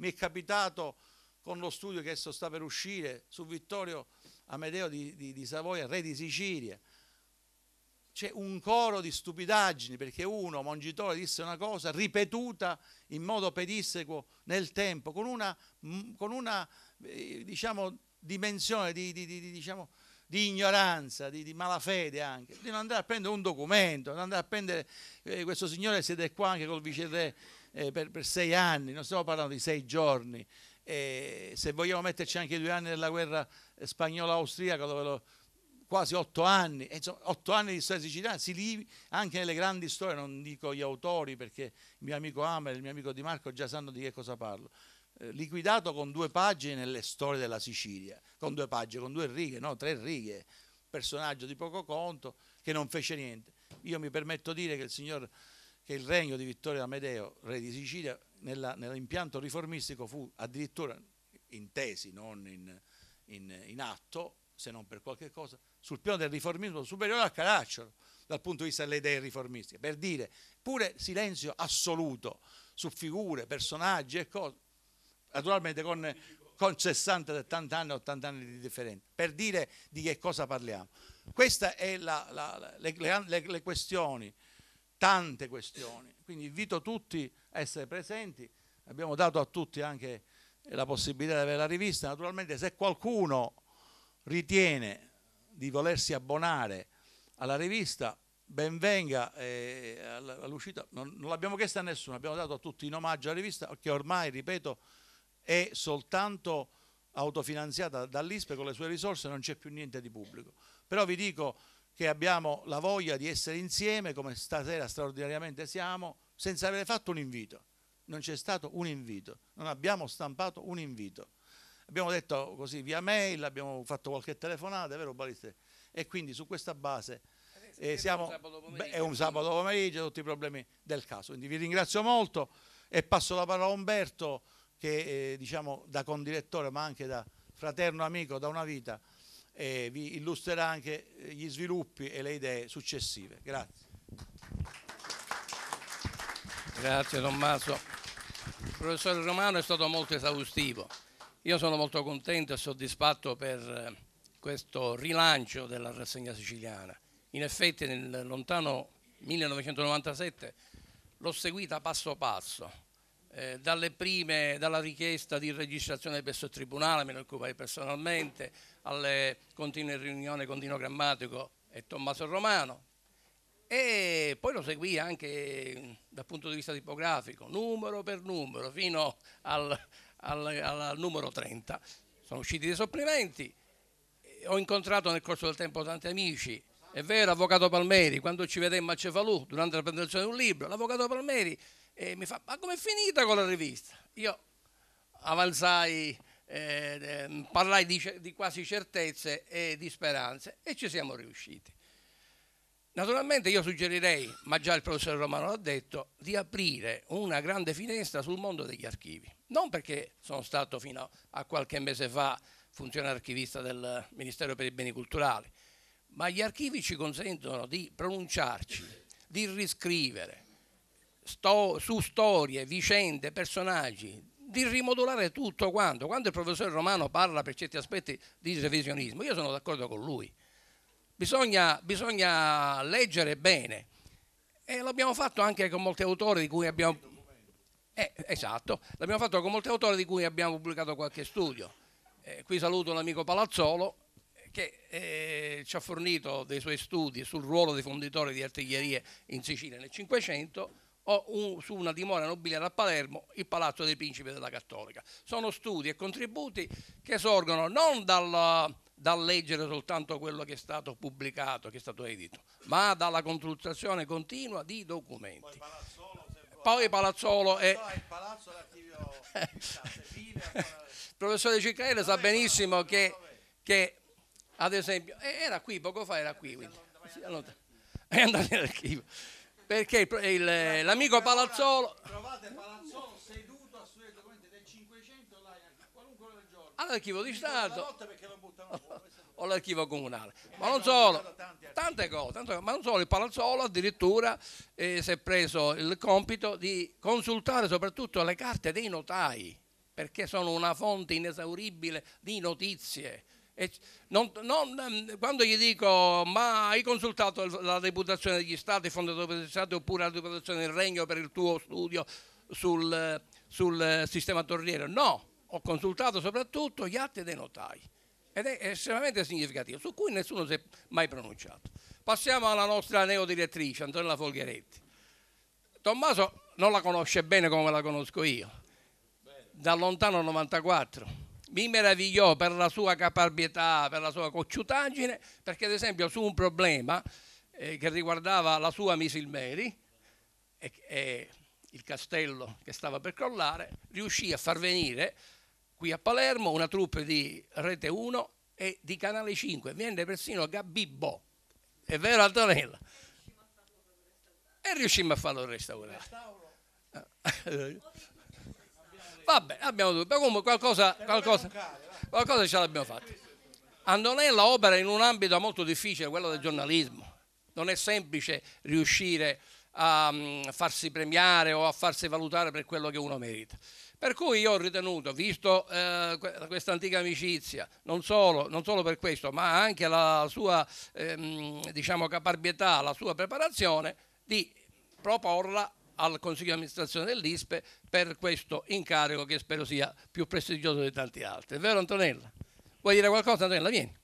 mi è capitato con lo studio che adesso sta per uscire su Vittorio Amedeo di, di, di Savoia, re di Sicilia. C'è un coro di stupidaggini perché uno, Mongitore, disse una cosa ripetuta in modo pedissequo nel tempo, con una, con una eh, diciamo, dimensione di, diciamo, di ignoranza, di, di, malafede anche, di non andare a prendere un documento, non andare a prendere, eh, questo signore siede qua anche col vice re eh, per, per, sei anni, non stiamo parlando di sei giorni. Eh, se vogliamo metterci anche i due anni della guerra spagnola-austriaca, dove lo, quasi otto anni, insomma, otto anni di storia siciliana, si livi anche nelle grandi storie, non dico gli autori perché il mio amico Amer e il mio amico Di Marco già sanno di che cosa parlo. Eh, liquidato con due pagine nelle storie della Sicilia, con due pagine, con due righe, no, tre righe, personaggio di poco conto che non fece niente. Io mi permetto di dire che il signor che il regno di Vittorio Amedeo, re di Sicilia, nell'impianto riformistico fu addirittura in tesi, non in, in, in, atto, se non per qualche cosa, sul piano del riformismo superiore al Caracciolo, dal punto di vista delle idee riformistiche, per dire pure silenzio assoluto su figure, personaggi e cose, naturalmente con, con 60, 70 anni, 80 anni di differenza, per dire di che cosa parliamo. Queste sono le, le, le questioni, tante questioni, quindi invito tutti a essere presenti, abbiamo dato a tutti anche la possibilità di avere la rivista, naturalmente se qualcuno ritiene di volersi abbonare alla rivista, benvenga eh, all'uscita, non, non l'abbiamo chiesto a nessuno, abbiamo dato a tutti in omaggio alla rivista che ormai, ripeto, è soltanto autofinanziata dall'ISPE con le sue risorse, non c'è più niente di pubblico. Però vi dico che abbiamo la voglia di essere insieme, come stasera straordinariamente siamo, senza aver fatto un invito. Non c'è stato un invito, non abbiamo stampato un invito. Abbiamo detto così via mail, abbiamo fatto qualche telefonata, vero Baliste? E quindi su questa base eh, siamo, è un sabato pomeriggio, tutti i problemi del caso. Quindi vi ringrazio molto e passo la parola a Umberto che eh, diciamo da condirettore ma anche da fraterno amico da una vita eh, vi illustrerà anche eh, gli sviluppi e le idee successive. Grazie. Grazie Tommaso. Il professore Romano è stato molto esaustivo. Io sono molto contento e soddisfatto per eh, questo rilancio della rassegna siciliana. In effetti nel lontano 1997 l'ho seguita passo passo, eh, dalle prime, dalla richiesta di registrazione presso il Tribunale, me ne occupai personalmente, alle continue riunioni con Dino Grammatico e Tommaso Romano. E poi lo seguì anche dal punto di vista tipografico, numero per numero, fino al, al, al numero 30. Sono usciti dei supplementi, ho incontrato nel corso del tempo tanti amici, è vero, avvocato Palmeri, quando ci vedemmo a Cefalù durante la presentazione di un libro, l'avvocato Palmeri eh, mi fa, ma com'è finita con la rivista? Io avanzai, eh, eh, parlai di, di quasi certezze e di speranze e ci siamo riusciti. Naturalmente io suggerirei, ma già il professor Romano l'ha detto, di aprire una grande finestra sul mondo degli archivi. Non perché sono stato fino a qualche mese fa funzionario archivista del Ministero per i Beni Culturali, ma gli archivi ci consentono di pronunciarci, di riscrivere sto, su storie, vicende, personaggi, di rimodulare tutto quanto. Quando il professore Romano parla per certi aspetti di revisionismo, io sono d'accordo con lui bisogna, bisogna leggere bene e l'abbiamo fatto anche con molti autori di cui abbiamo... Eh, esatto, l'abbiamo fatto con molti autori di cui abbiamo pubblicato qualche studio. Eh, qui saluto l'amico Palazzolo che eh, ci ha fornito dei suoi studi sul ruolo dei fonditori di artiglierie in Sicilia nel Cinquecento o un, su una dimora nobiliare a Palermo, il Palazzo dei Principi della Cattolica. Sono studi e contributi che sorgono non dal, dal leggere soltanto quello che è stato pubblicato, che è stato edito, ma dalla consultazione continua di documenti. Poi Palazzolo è... il professore Ciccarelli sa benissimo che, che, ad esempio, era qui poco fa, era qui, quindi, è andato in archivio. Perché l'amico Palazzolo... Trovate Palazzolo seduto a studiare documenti del 500 là, qualunque ora del giorno. All'archivio di Stato o l'archivio comunale. Ma non solo, tante cose, tante cose, ma non solo, il Palazzolo addirittura eh, si è preso il compito di consultare soprattutto le carte dei notai, perché sono una fonte inesauribile di notizie. Non, non, ehm, quando gli dico ma hai consultato la deputazione degli stati, il degli stati oppure la deputazione del regno per il tuo studio sul, sul sistema torriero? No, ho consultato soprattutto gli atti dei notai ed è estremamente significativo, su cui nessuno si è mai pronunciato. Passiamo alla nostra neodirettrice, Antonella Folgheretti. Tommaso non la conosce bene come la conosco io, da lontano 94. Mi meravigliò per la sua caparbietà, per la sua cocciutaggine, perché ad esempio su un problema eh, che riguardava la sua Misilmeri, e, e il castello che stava per crollare, riuscì a far venire qui a Palermo una troupe di Rete 1 e di Canale 5, viene persino Gabibbo, è vero Antonella? E riuscimmo a farlo restaurare. Vabbè, abbiamo dubbi, comunque qualcosa, qualcosa, qualcosa ce l'abbiamo fatta. Antonella opera in un ambito molto difficile, quello del giornalismo. Non è semplice riuscire a mm, farsi premiare o a farsi valutare per quello che uno merita. Per cui io ho ritenuto, visto eh, questa antica amicizia, non solo, non solo, per questo, ma anche la sua ehm, diciamo, caparbietà, la sua preparazione, di proporla al Consiglio di amministrazione dell'ISPE per questo incarico che spero sia più prestigioso di tanti altri. È vero Antonella? Vuoi dire qualcosa Antonella? Vieni.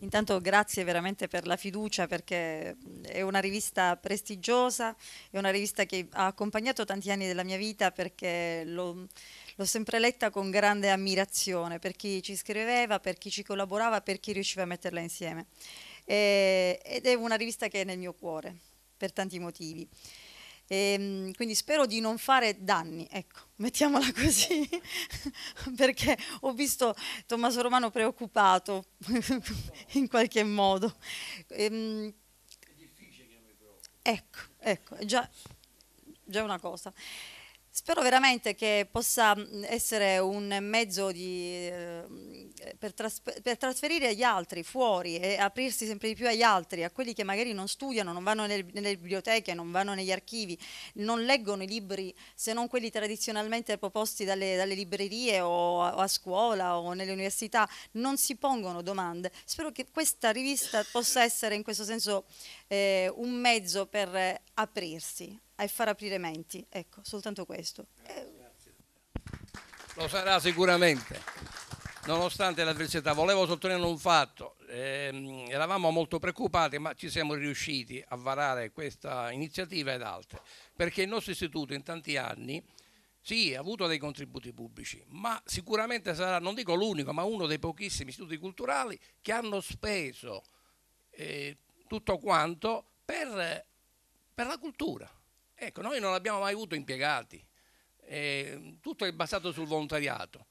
Intanto grazie veramente per la fiducia perché è una rivista prestigiosa, è una rivista che ha accompagnato tanti anni della mia vita perché l'ho, sempre letta con grande ammirazione per chi ci scriveva, per chi ci collaborava, per chi riusciva a metterla insieme. E, ed è una rivista che è nel mio cuore per tanti motivi. E, ehm, quindi spero di non fare danni, ecco, mettiamola così, perché ho visto Tommaso Romano preoccupato in qualche modo. E, ehm, ecco, ecco, è già, già una cosa. Spero veramente che possa essere un mezzo di, eh, per, tras per, trasferire agli altri fuori e aprirsi sempre di più agli altri, a quelli che magari non studiano, non vanno nel, nelle biblioteche, non vanno negli archivi, non leggono i libri se non quelli tradizionalmente proposti dalle, dalle librerie o a, o a, scuola o nelle università, non si pongono domande. Spero che questa rivista possa essere in questo senso eh, un mezzo per aprirsi e far aprire menti. Ecco, soltanto questo. Lo sarà sicuramente. Nonostante l'avversità, volevo sottolineare un fatto, eh, eravamo molto preoccupati ma ci siamo riusciti a varare questa iniziativa ed altre, perché il nostro istituto in tanti anni sì, ha avuto dei contributi pubblici, ma sicuramente sarà, non dico l'unico, ma uno dei pochissimi istituti culturali che hanno speso eh, tutto quanto per, per la cultura. Ecco, noi non abbiamo mai avuto impiegati, eh, tutto è basato sul volontariato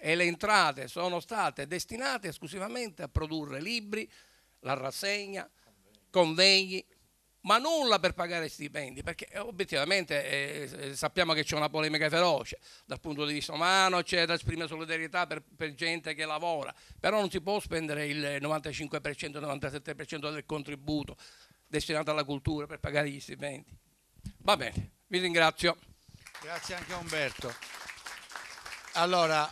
e le entrate sono state destinate esclusivamente a produrre libri, la rassegna, convegni, ma nulla per pagare stipendi, perché eh, obiettivamente eh, sappiamo che c'è una polemica feroce dal punto di vista umano, c'è da esprimere solidarietà per, per, gente che lavora, però non si può spendere il 95%, il 97% del contributo destinato alla cultura per pagare gli stipendi. Va bene, vi ringrazio. Grazie anche a Umberto. Allora,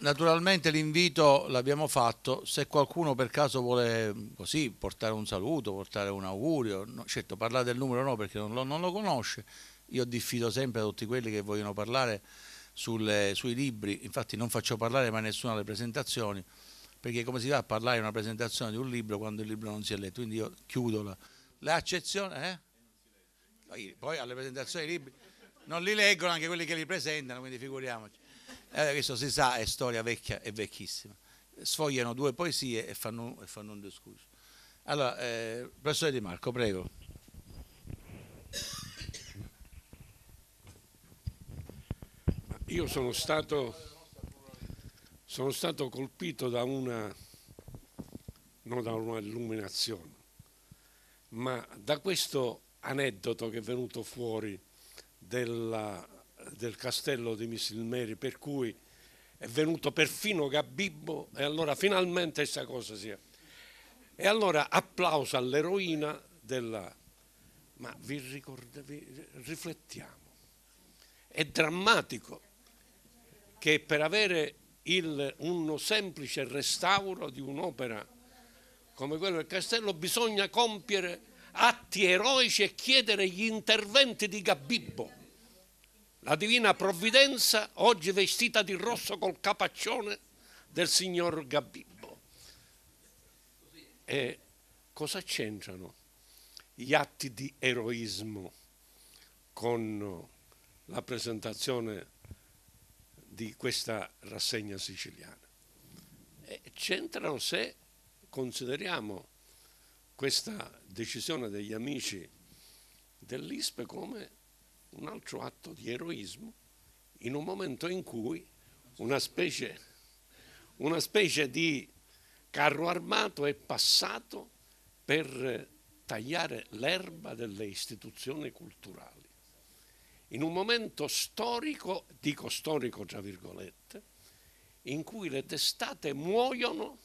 naturalmente l'invito l'abbiamo fatto, se qualcuno per caso vuole così portare un saluto, portare un augurio, no, certo parlare del numero no perché non lo, non lo, conosce, io diffido sempre a tutti quelli che vogliono parlare sulle, sui libri, infatti non faccio parlare mai nessuno alle presentazioni, perché come si va a parlare di una presentazione di un libro quando il libro non si è letto, quindi io chiudo la, l'accezione. Eh? poi alle presentazioni dei libri non li leggono anche quelli che li presentano, quindi figuriamoci. Eh, questo si sa, è storia vecchia e vecchissima. Sfogliano due poesie e fanno, e fanno un discorso. Allora, eh, professore Di Marco, prego. Io sono stato, sono stato colpito da una, non da una illuminazione, ma da questo aneddoto che è venuto fuori della, del castello di Missilmeri, per cui è venuto perfino Gabibbo e allora finalmente questa cosa sia. E allora applauso all'eroina della... Ma vi ricordavi, riflettiamo. È drammatico che per avere il, uno semplice restauro di un'opera come quello del castello bisogna compiere atti eroici e chiedere gli interventi di Gabibbo. La divina provvidenza oggi vestita di rosso col capaccione del signor Gabibbo. E cosa c'entrano gli atti di eroismo con la presentazione di questa rassegna siciliana? c'entrano se consideriamo questa decisione degli amici dell'ISPE come un altro atto di eroismo in un momento in cui una specie, una specie di carro armato è passato per tagliare l'erba delle istituzioni culturali. In un momento storico, dico storico tra virgolette, in cui le testate muoiono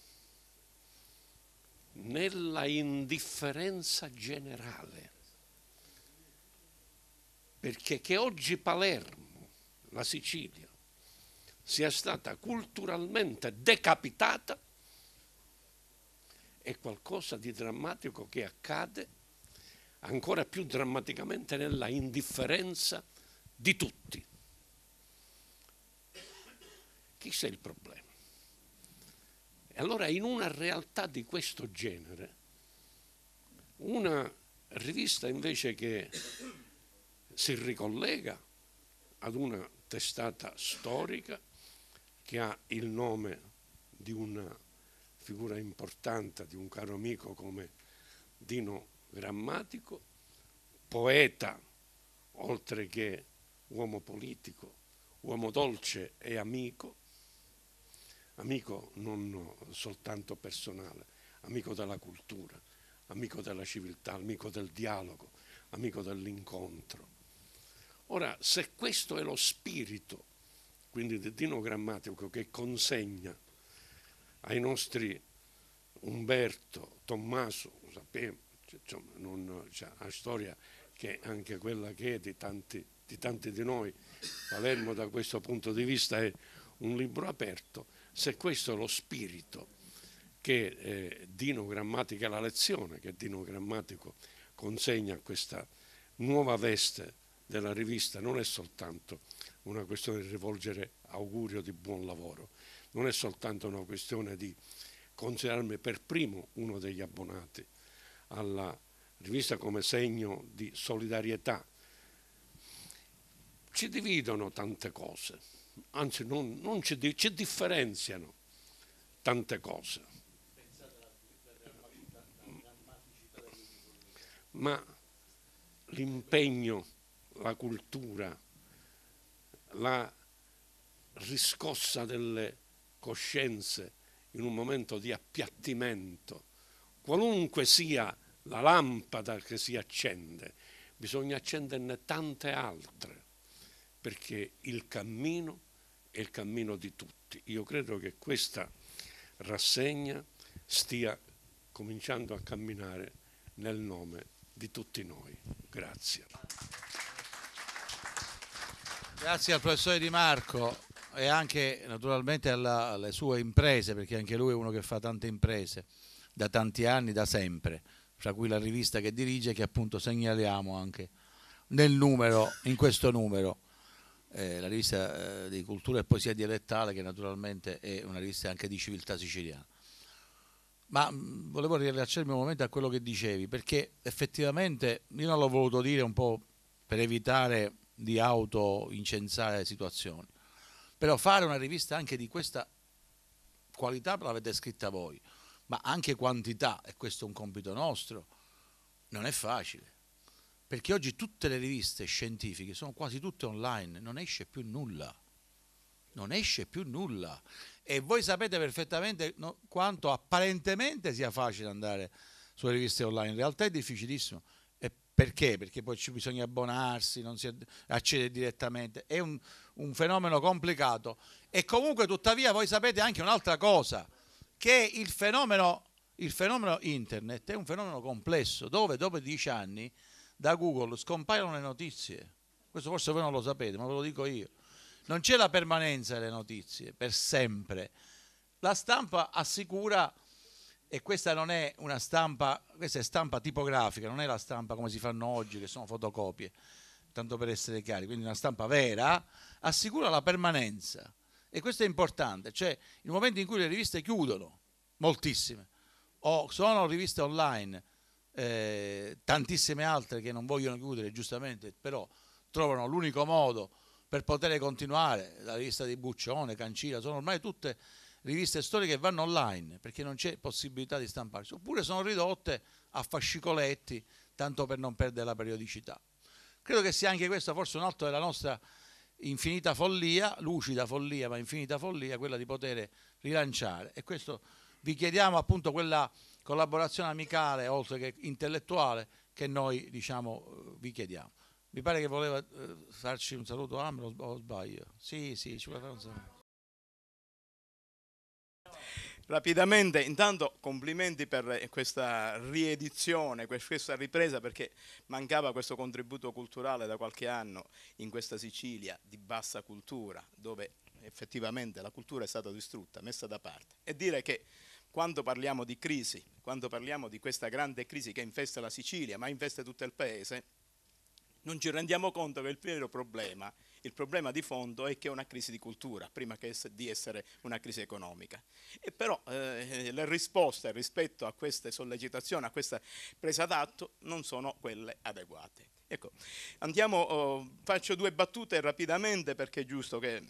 nella indifferenza generale. Perché che oggi Palermo, la Sicilia, sia stata culturalmente decapitata è qualcosa di drammatico che accade ancora più drammaticamente nella indifferenza di tutti. Chi c'è il problema? E allora in una realtà di questo genere, una rivista invece che si ricollega ad una testata storica che ha il nome di una figura importante, di un caro amico come Dino Grammatico, poeta oltre che uomo politico, uomo dolce e amico, amico non soltanto personale, amico della cultura, amico della civiltà, amico del dialogo, amico dell'incontro. Ora, se questo è lo spirito, quindi del Dino Grammatico, che consegna ai nostri Umberto, Tommaso, sappiamo, insomma, non, cioè, una storia che è anche quella che è di tanti, di tanti di noi, Palermo da questo punto di vista è un libro aperto, se questo è lo spirito che eh, Dino Grammatica, la lezione che Dino Grammatico consegna a questa nuova veste della rivista, non è soltanto una questione di rivolgere augurio di buon lavoro, non è soltanto una questione di considerarmi per primo uno degli abbonati alla rivista come segno di solidarietà. Ci dividono tante cose, anzi non, non ci, ci differenziano tante cose. Ma l'impegno, la cultura, la riscossa delle coscienze in un momento di appiattimento, qualunque sia la lampada che si accende, bisogna accenderne tante altre, perché il cammino è il cammino di tutti. Io credo che questa rassegna stia cominciando a camminare nel nome di tutti noi. Grazie. Grazie al professore Di Marco e anche naturalmente alla, alle sue imprese, perché anche lui è uno che fa tante imprese da tanti anni, da sempre, fra cui la rivista che dirige, che appunto segnaliamo anche nel numero, in questo numero, eh, la rivista eh, di cultura e poesia dialettale, che naturalmente è una rivista anche di civiltà siciliana. Ma mh, volevo riallacciarmi un momento a quello che dicevi, perché effettivamente io non l'ho voluto dire un po' per evitare di auto-incensare situazioni, però fare una rivista anche di questa qualità l'avete scritta voi, ma anche quantità, e questo è un compito nostro, non è facile. Perché oggi tutte le riviste scientifiche sono quasi tutte online, non esce più nulla. Non esce più nulla. E voi sapete perfettamente quanto apparentemente sia facile andare sulle riviste online. In realtà è difficilissimo. Perché? Perché poi ci bisogna abbonarsi, non si accede direttamente. È un, un fenomeno complicato. E comunque, tuttavia, voi sapete anche un'altra cosa che il fenomeno, il fenomeno internet è un fenomeno complesso dove dopo dieci anni da Google scompaiono le notizie. Questo forse voi non lo sapete, ma ve lo dico io. Non c'è la permanenza delle notizie per sempre. La stampa assicura, e questa non è una stampa, questa è stampa tipografica, non è la stampa come si fanno oggi, che sono fotocopie, tanto per essere chiari, quindi una stampa vera, assicura la permanenza. E questo è importante, cioè il momento in cui le riviste chiudono, moltissime, o sono riviste online, eh, tantissime altre che non vogliono chiudere giustamente, però trovano l'unico modo per poter continuare, la rivista di Buccione, Cancilla, sono ormai tutte riviste storiche che vanno online perché non c'è possibilità di stamparsi, oppure sono ridotte a fascicoletti, tanto per non perdere la periodicità. Credo che sia anche questo forse un altro della nostra infinita follia, lucida follia, ma infinita follia, quella di poter rilanciare. E questo vi chiediamo appunto quella collaborazione amicale, oltre che intellettuale, che noi diciamo vi chiediamo. Mi pare che voleva eh, farci un saluto Amro o sbaglio? Sì, sì, ci vuole fare un saluto. Rapidamente, intanto complimenti per questa riedizione, questa ripresa, perché mancava questo contributo culturale da qualche anno in questa Sicilia di bassa cultura, dove effettivamente la cultura è stata distrutta, messa da parte. E dire che quando parliamo di crisi, quando parliamo di questa grande crisi che infesta la Sicilia, ma infesta tutto il paese, non ci rendiamo conto che il vero problema, il problema di fondo è che è una crisi di cultura, prima che di essere una crisi economica. E però eh, le risposte rispetto a queste sollecitazioni, a questa presa d'atto, non sono quelle adeguate. Ecco, andiamo, oh, faccio due battute rapidamente perché è giusto che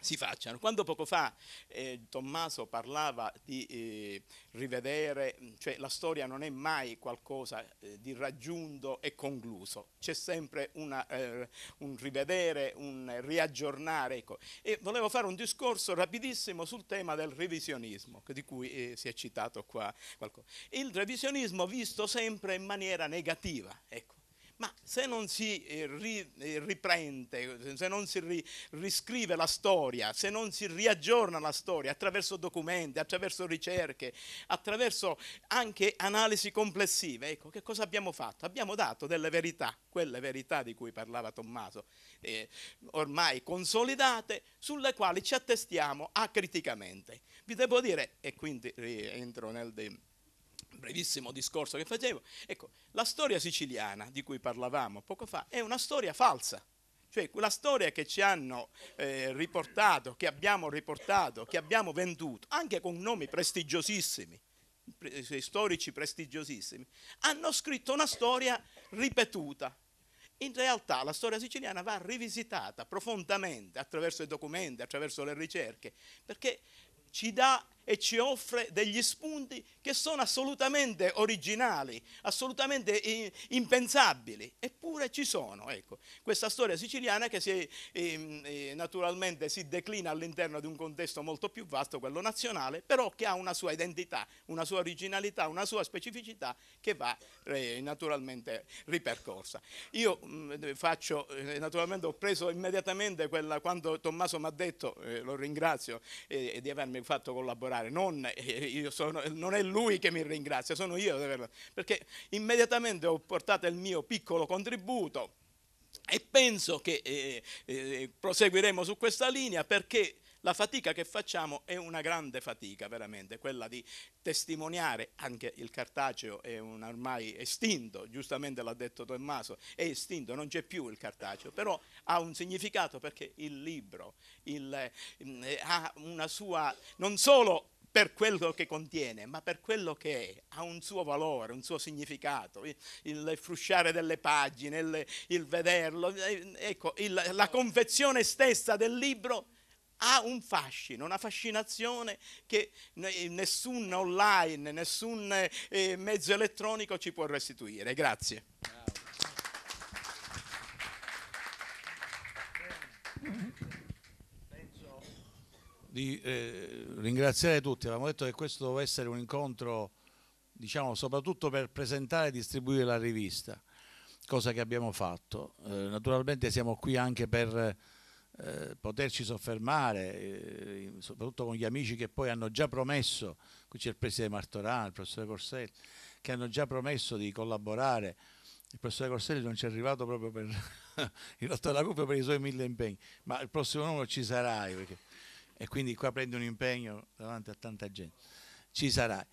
si facciano. Quando poco fa eh, Tommaso parlava di eh, rivedere, cioè la storia non è mai qualcosa eh, di raggiunto e concluso, c'è sempre una, eh, un rivedere, un riaggiornare. Ecco. E volevo fare un discorso rapidissimo sul tema del revisionismo, di cui eh, si è citato qua qualcosa. Il revisionismo visto sempre in maniera negativa. Ecco ma se non si eh, eh, riprende, se non si riscrive la storia, se non si riaggiorna la storia attraverso documenti, attraverso ricerche, attraverso anche analisi complessive, ecco, che cosa abbiamo fatto? Abbiamo dato delle verità, quelle verità di cui parlava Tommaso, eh, ormai consolidate, sulle quali ci attestiamo acriticamente. Vi devo dire, e quindi entro nel brevissimo discorso che facevo, ecco, la storia siciliana di cui parlavamo poco fa è una storia falsa. Cioè quella storia che ci hanno eh, riportato, che abbiamo riportato, che abbiamo venduto, anche con nomi prestigiosissimi, pre- storici prestigiosissimi, hanno scritto una storia ripetuta. In realtà la storia siciliana va rivisitata profondamente attraverso i documenti, attraverso le ricerche, perché ci dà e ci offre degli spunti che sono assolutamente originali, assolutamente impensabili, eppure ci sono. Ecco, questa storia siciliana che si, eh, eh, naturalmente si declina all'interno di un contesto molto più vasto, quello nazionale, però che ha una sua identità, una sua originalità, una sua specificità che va eh, naturalmente ripercorsa. Io mh, faccio, eh, naturalmente ho preso immediatamente quella, quando Tommaso mi ha detto, eh, lo ringrazio eh, di avermi fatto collaborare, ringraziare, non, eh, sono, non, è lui che mi ringrazia, sono io, perché immediatamente ho portato il mio piccolo contributo e penso che eh, eh, proseguiremo su questa linea perché la fatica che facciamo è una grande fatica, veramente, quella di testimoniare, anche il cartaceo è un ormai estinto, giustamente l'ha detto Tommaso, è estinto, non c'è più il cartaceo, però ha un significato perché il libro il, eh, ha una sua, non solo per quello che contiene, ma per quello che è, ha un suo valore, un suo significato, il, il frusciare delle pagine, il, il vederlo, eh, ecco, il, la confezione stessa del libro ha un fascino, una fascinazione che nessun online, nessun eh, mezzo elettronico ci può restituire. Grazie. di eh, ringraziare tutti. Avevamo detto che questo doveva essere un incontro, diciamo, soprattutto per presentare e distribuire la rivista, cosa che abbiamo fatto. Eh, naturalmente siamo qui anche per eh, poterci soffermare, eh, soprattutto con gli amici che poi hanno già promesso, qui c'è il presidente Martorano, il professore Corselli, che hanno già promesso di collaborare. Il professore Corselli non ci è arrivato proprio per il rotto della cuffia per i suoi mille impegni, ma il prossimo numero ci sarai perché, e quindi qua prendi un impegno davanti a tanta gente. Ci sarai.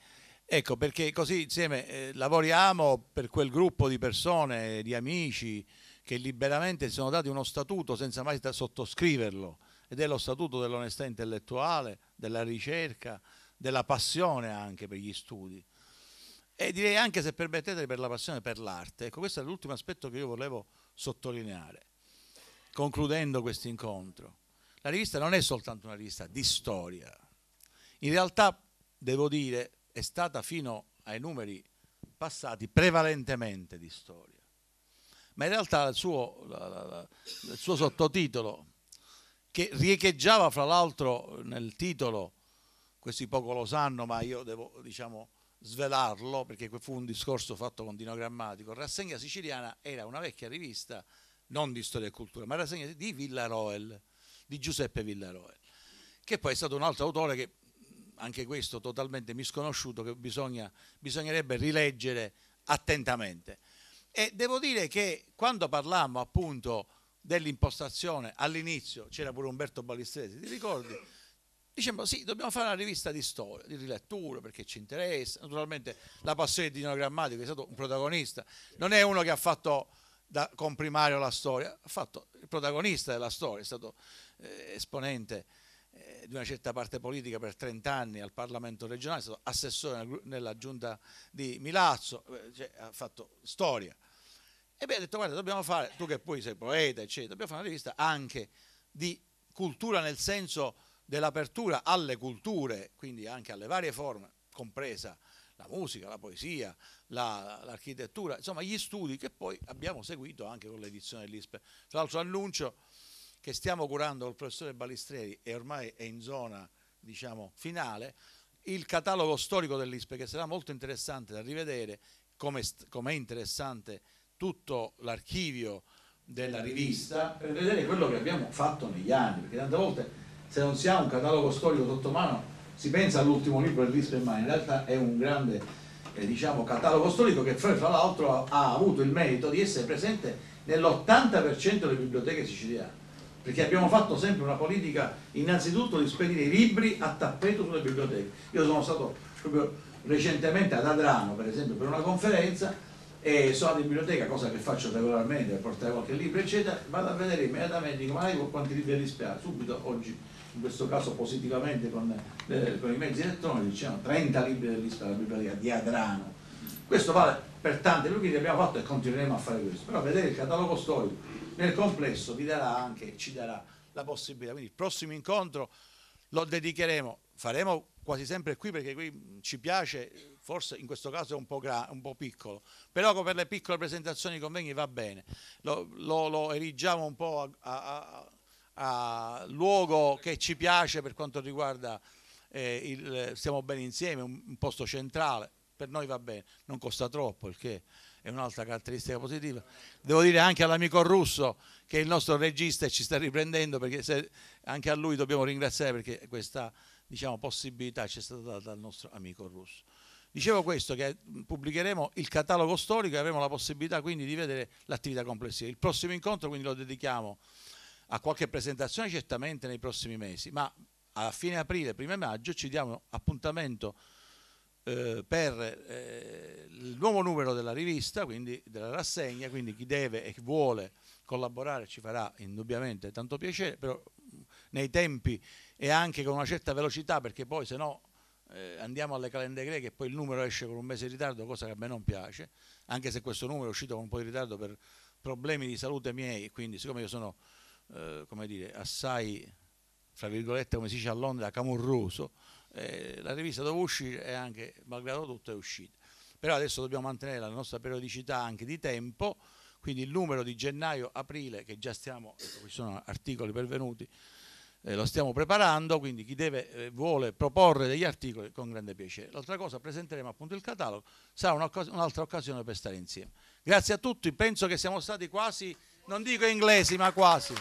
Ecco perché così insieme eh, lavoriamo per quel gruppo di persone, di amici, che liberamente si sono dati uno statuto senza mai sottoscriverlo ed è lo statuto dell'onestà intellettuale, della ricerca, della passione anche per gli studi e direi anche se permettete per la passione per l'arte. Ecco, questo è l'ultimo aspetto che io volevo sottolineare, concludendo questo incontro. La rivista non è soltanto una rivista di storia, in realtà devo dire è stata fino ai numeri passati prevalentemente di storia ma in realtà il suo, la, la, il suo sottotitolo, che riecheggiava fra l'altro nel titolo, questi poco lo sanno, ma io devo diciamo, svelarlo perché fu un discorso fatto con Dino Grammatico, Rassegna Siciliana era una vecchia rivista, non di storia e cultura, ma rassegna di Villaroel, di Giuseppe Villaroel, che poi è stato un altro autore che anche questo totalmente misconosciuto che bisogna, bisognerebbe rileggere attentamente. E devo dire che quando parlammo appunto dell'impostazione all'inizio, c'era pure Umberto Balistresi, ti ricordi? Dicemmo sì, dobbiamo fare una rivista di storia, di rilettura, perché ci interessa. Naturalmente la passione di Dino Grammatico è stato un protagonista, non è uno che ha fatto da comprimario la storia, ha fatto il protagonista della storia, è stato eh, esponente eh, di una certa parte politica per 30 anni al Parlamento regionale, è stato assessore nella giunta di Milazzo, eh, cioè, ha fatto storia. E beh, ha detto guarda, dobbiamo fare, tu che poi sei poeta, eccetera, dobbiamo fare una rivista anche di cultura nel senso dell'apertura alle culture, quindi anche alle varie forme, compresa la musica, la poesia, la, l'architettura, insomma gli studi che poi abbiamo seguito anche con l'edizione dell'ISPE. Tra l'altro annuncio che stiamo curando col professore Balistreri e ormai è in zona diciamo, finale, il catalogo storico dell'ISPE che sarà molto interessante da rivedere, come, come è interessante tutto l'archivio della rivista, per vedere quello che abbiamo fatto negli anni, perché tante volte se non si ha un catalogo storico sotto mano si pensa all'ultimo libro dell'Ispe in realtà è un grande eh, diciamo, catalogo storico che fra l'altro ha, ha, avuto il merito di essere presente nell'80% delle biblioteche siciliane perché abbiamo fatto sempre una politica innanzitutto di spedire i libri a tappeto sulle biblioteche. Io sono stato proprio recentemente ad Adrano per esempio per una conferenza e sono andato in biblioteca, cosa che faccio regolarmente portare qualche libro eccetera, vado a vedere immediatamente, dico ma quanti libri rispeato? Subito oggi in questo caso positivamente con, eh, con i mezzi elettronici, diciamo 30 libri dell'Ispa della biblioteca di Adrano. Questo vale per tante libri che abbiamo fatto e continueremo a fare questo, però vedere il catalogo storico nel complesso vi darà anche, ci darà la possibilità. Quindi il prossimo incontro lo dedicheremo, faremo quasi sempre qui perché qui ci piace, forse in questo caso è un po', un po piccolo, però per le piccole presentazioni convegni va bene, lo, lo, lo erigiamo un po' a, a, a luogo che ci piace per quanto riguarda eh, il stiamo bene insieme, un, un, posto centrale, per noi va bene, non costa troppo, il che è un'altra caratteristica positiva. Devo dire anche all'amico Russo che il nostro regista ci sta riprendendo perché se, anche a lui dobbiamo ringraziare perché questa diciamo, possibilità ci è stata data dal nostro amico Russo. Dicevo questo, che pubblicheremo il catalogo storico e avremo la possibilità quindi di vedere l'attività complessiva. Il prossimo incontro quindi lo dedichiamo a qualche presentazione certamente nei prossimi mesi, ma a fine aprile, primo maggio ci diamo appuntamento eh, per eh, il nuovo numero della rivista, quindi della rassegna, quindi chi deve e vuole collaborare ci farà indubbiamente tanto piacere, però nei tempi e anche con una certa velocità perché poi se no eh, andiamo alle calende greche e poi il numero esce con un mese di ritardo, cosa che a me non piace, anche se questo numero è uscito con un po' di ritardo per problemi di salute miei, quindi siccome io sono eh, come dire, assai, fra virgolette, come si dice a Londra, camurroso, eh, la rivista doveva uscire e anche, malgrado tutto, è uscita. Però adesso dobbiamo mantenere la nostra periodicità anche di tempo, quindi il numero di gennaio-aprile, che già stiamo, ecco, qui sono articoli pervenuti, eh, lo stiamo preparando, quindi chi deve, eh, vuole proporre degli articoli con grande piacere. L'altra cosa, presenteremo appunto il catalogo, sarà un'altra occasione per stare insieme. Grazie a tutti, penso che siamo stati quasi non dico inglesi, ma quasi.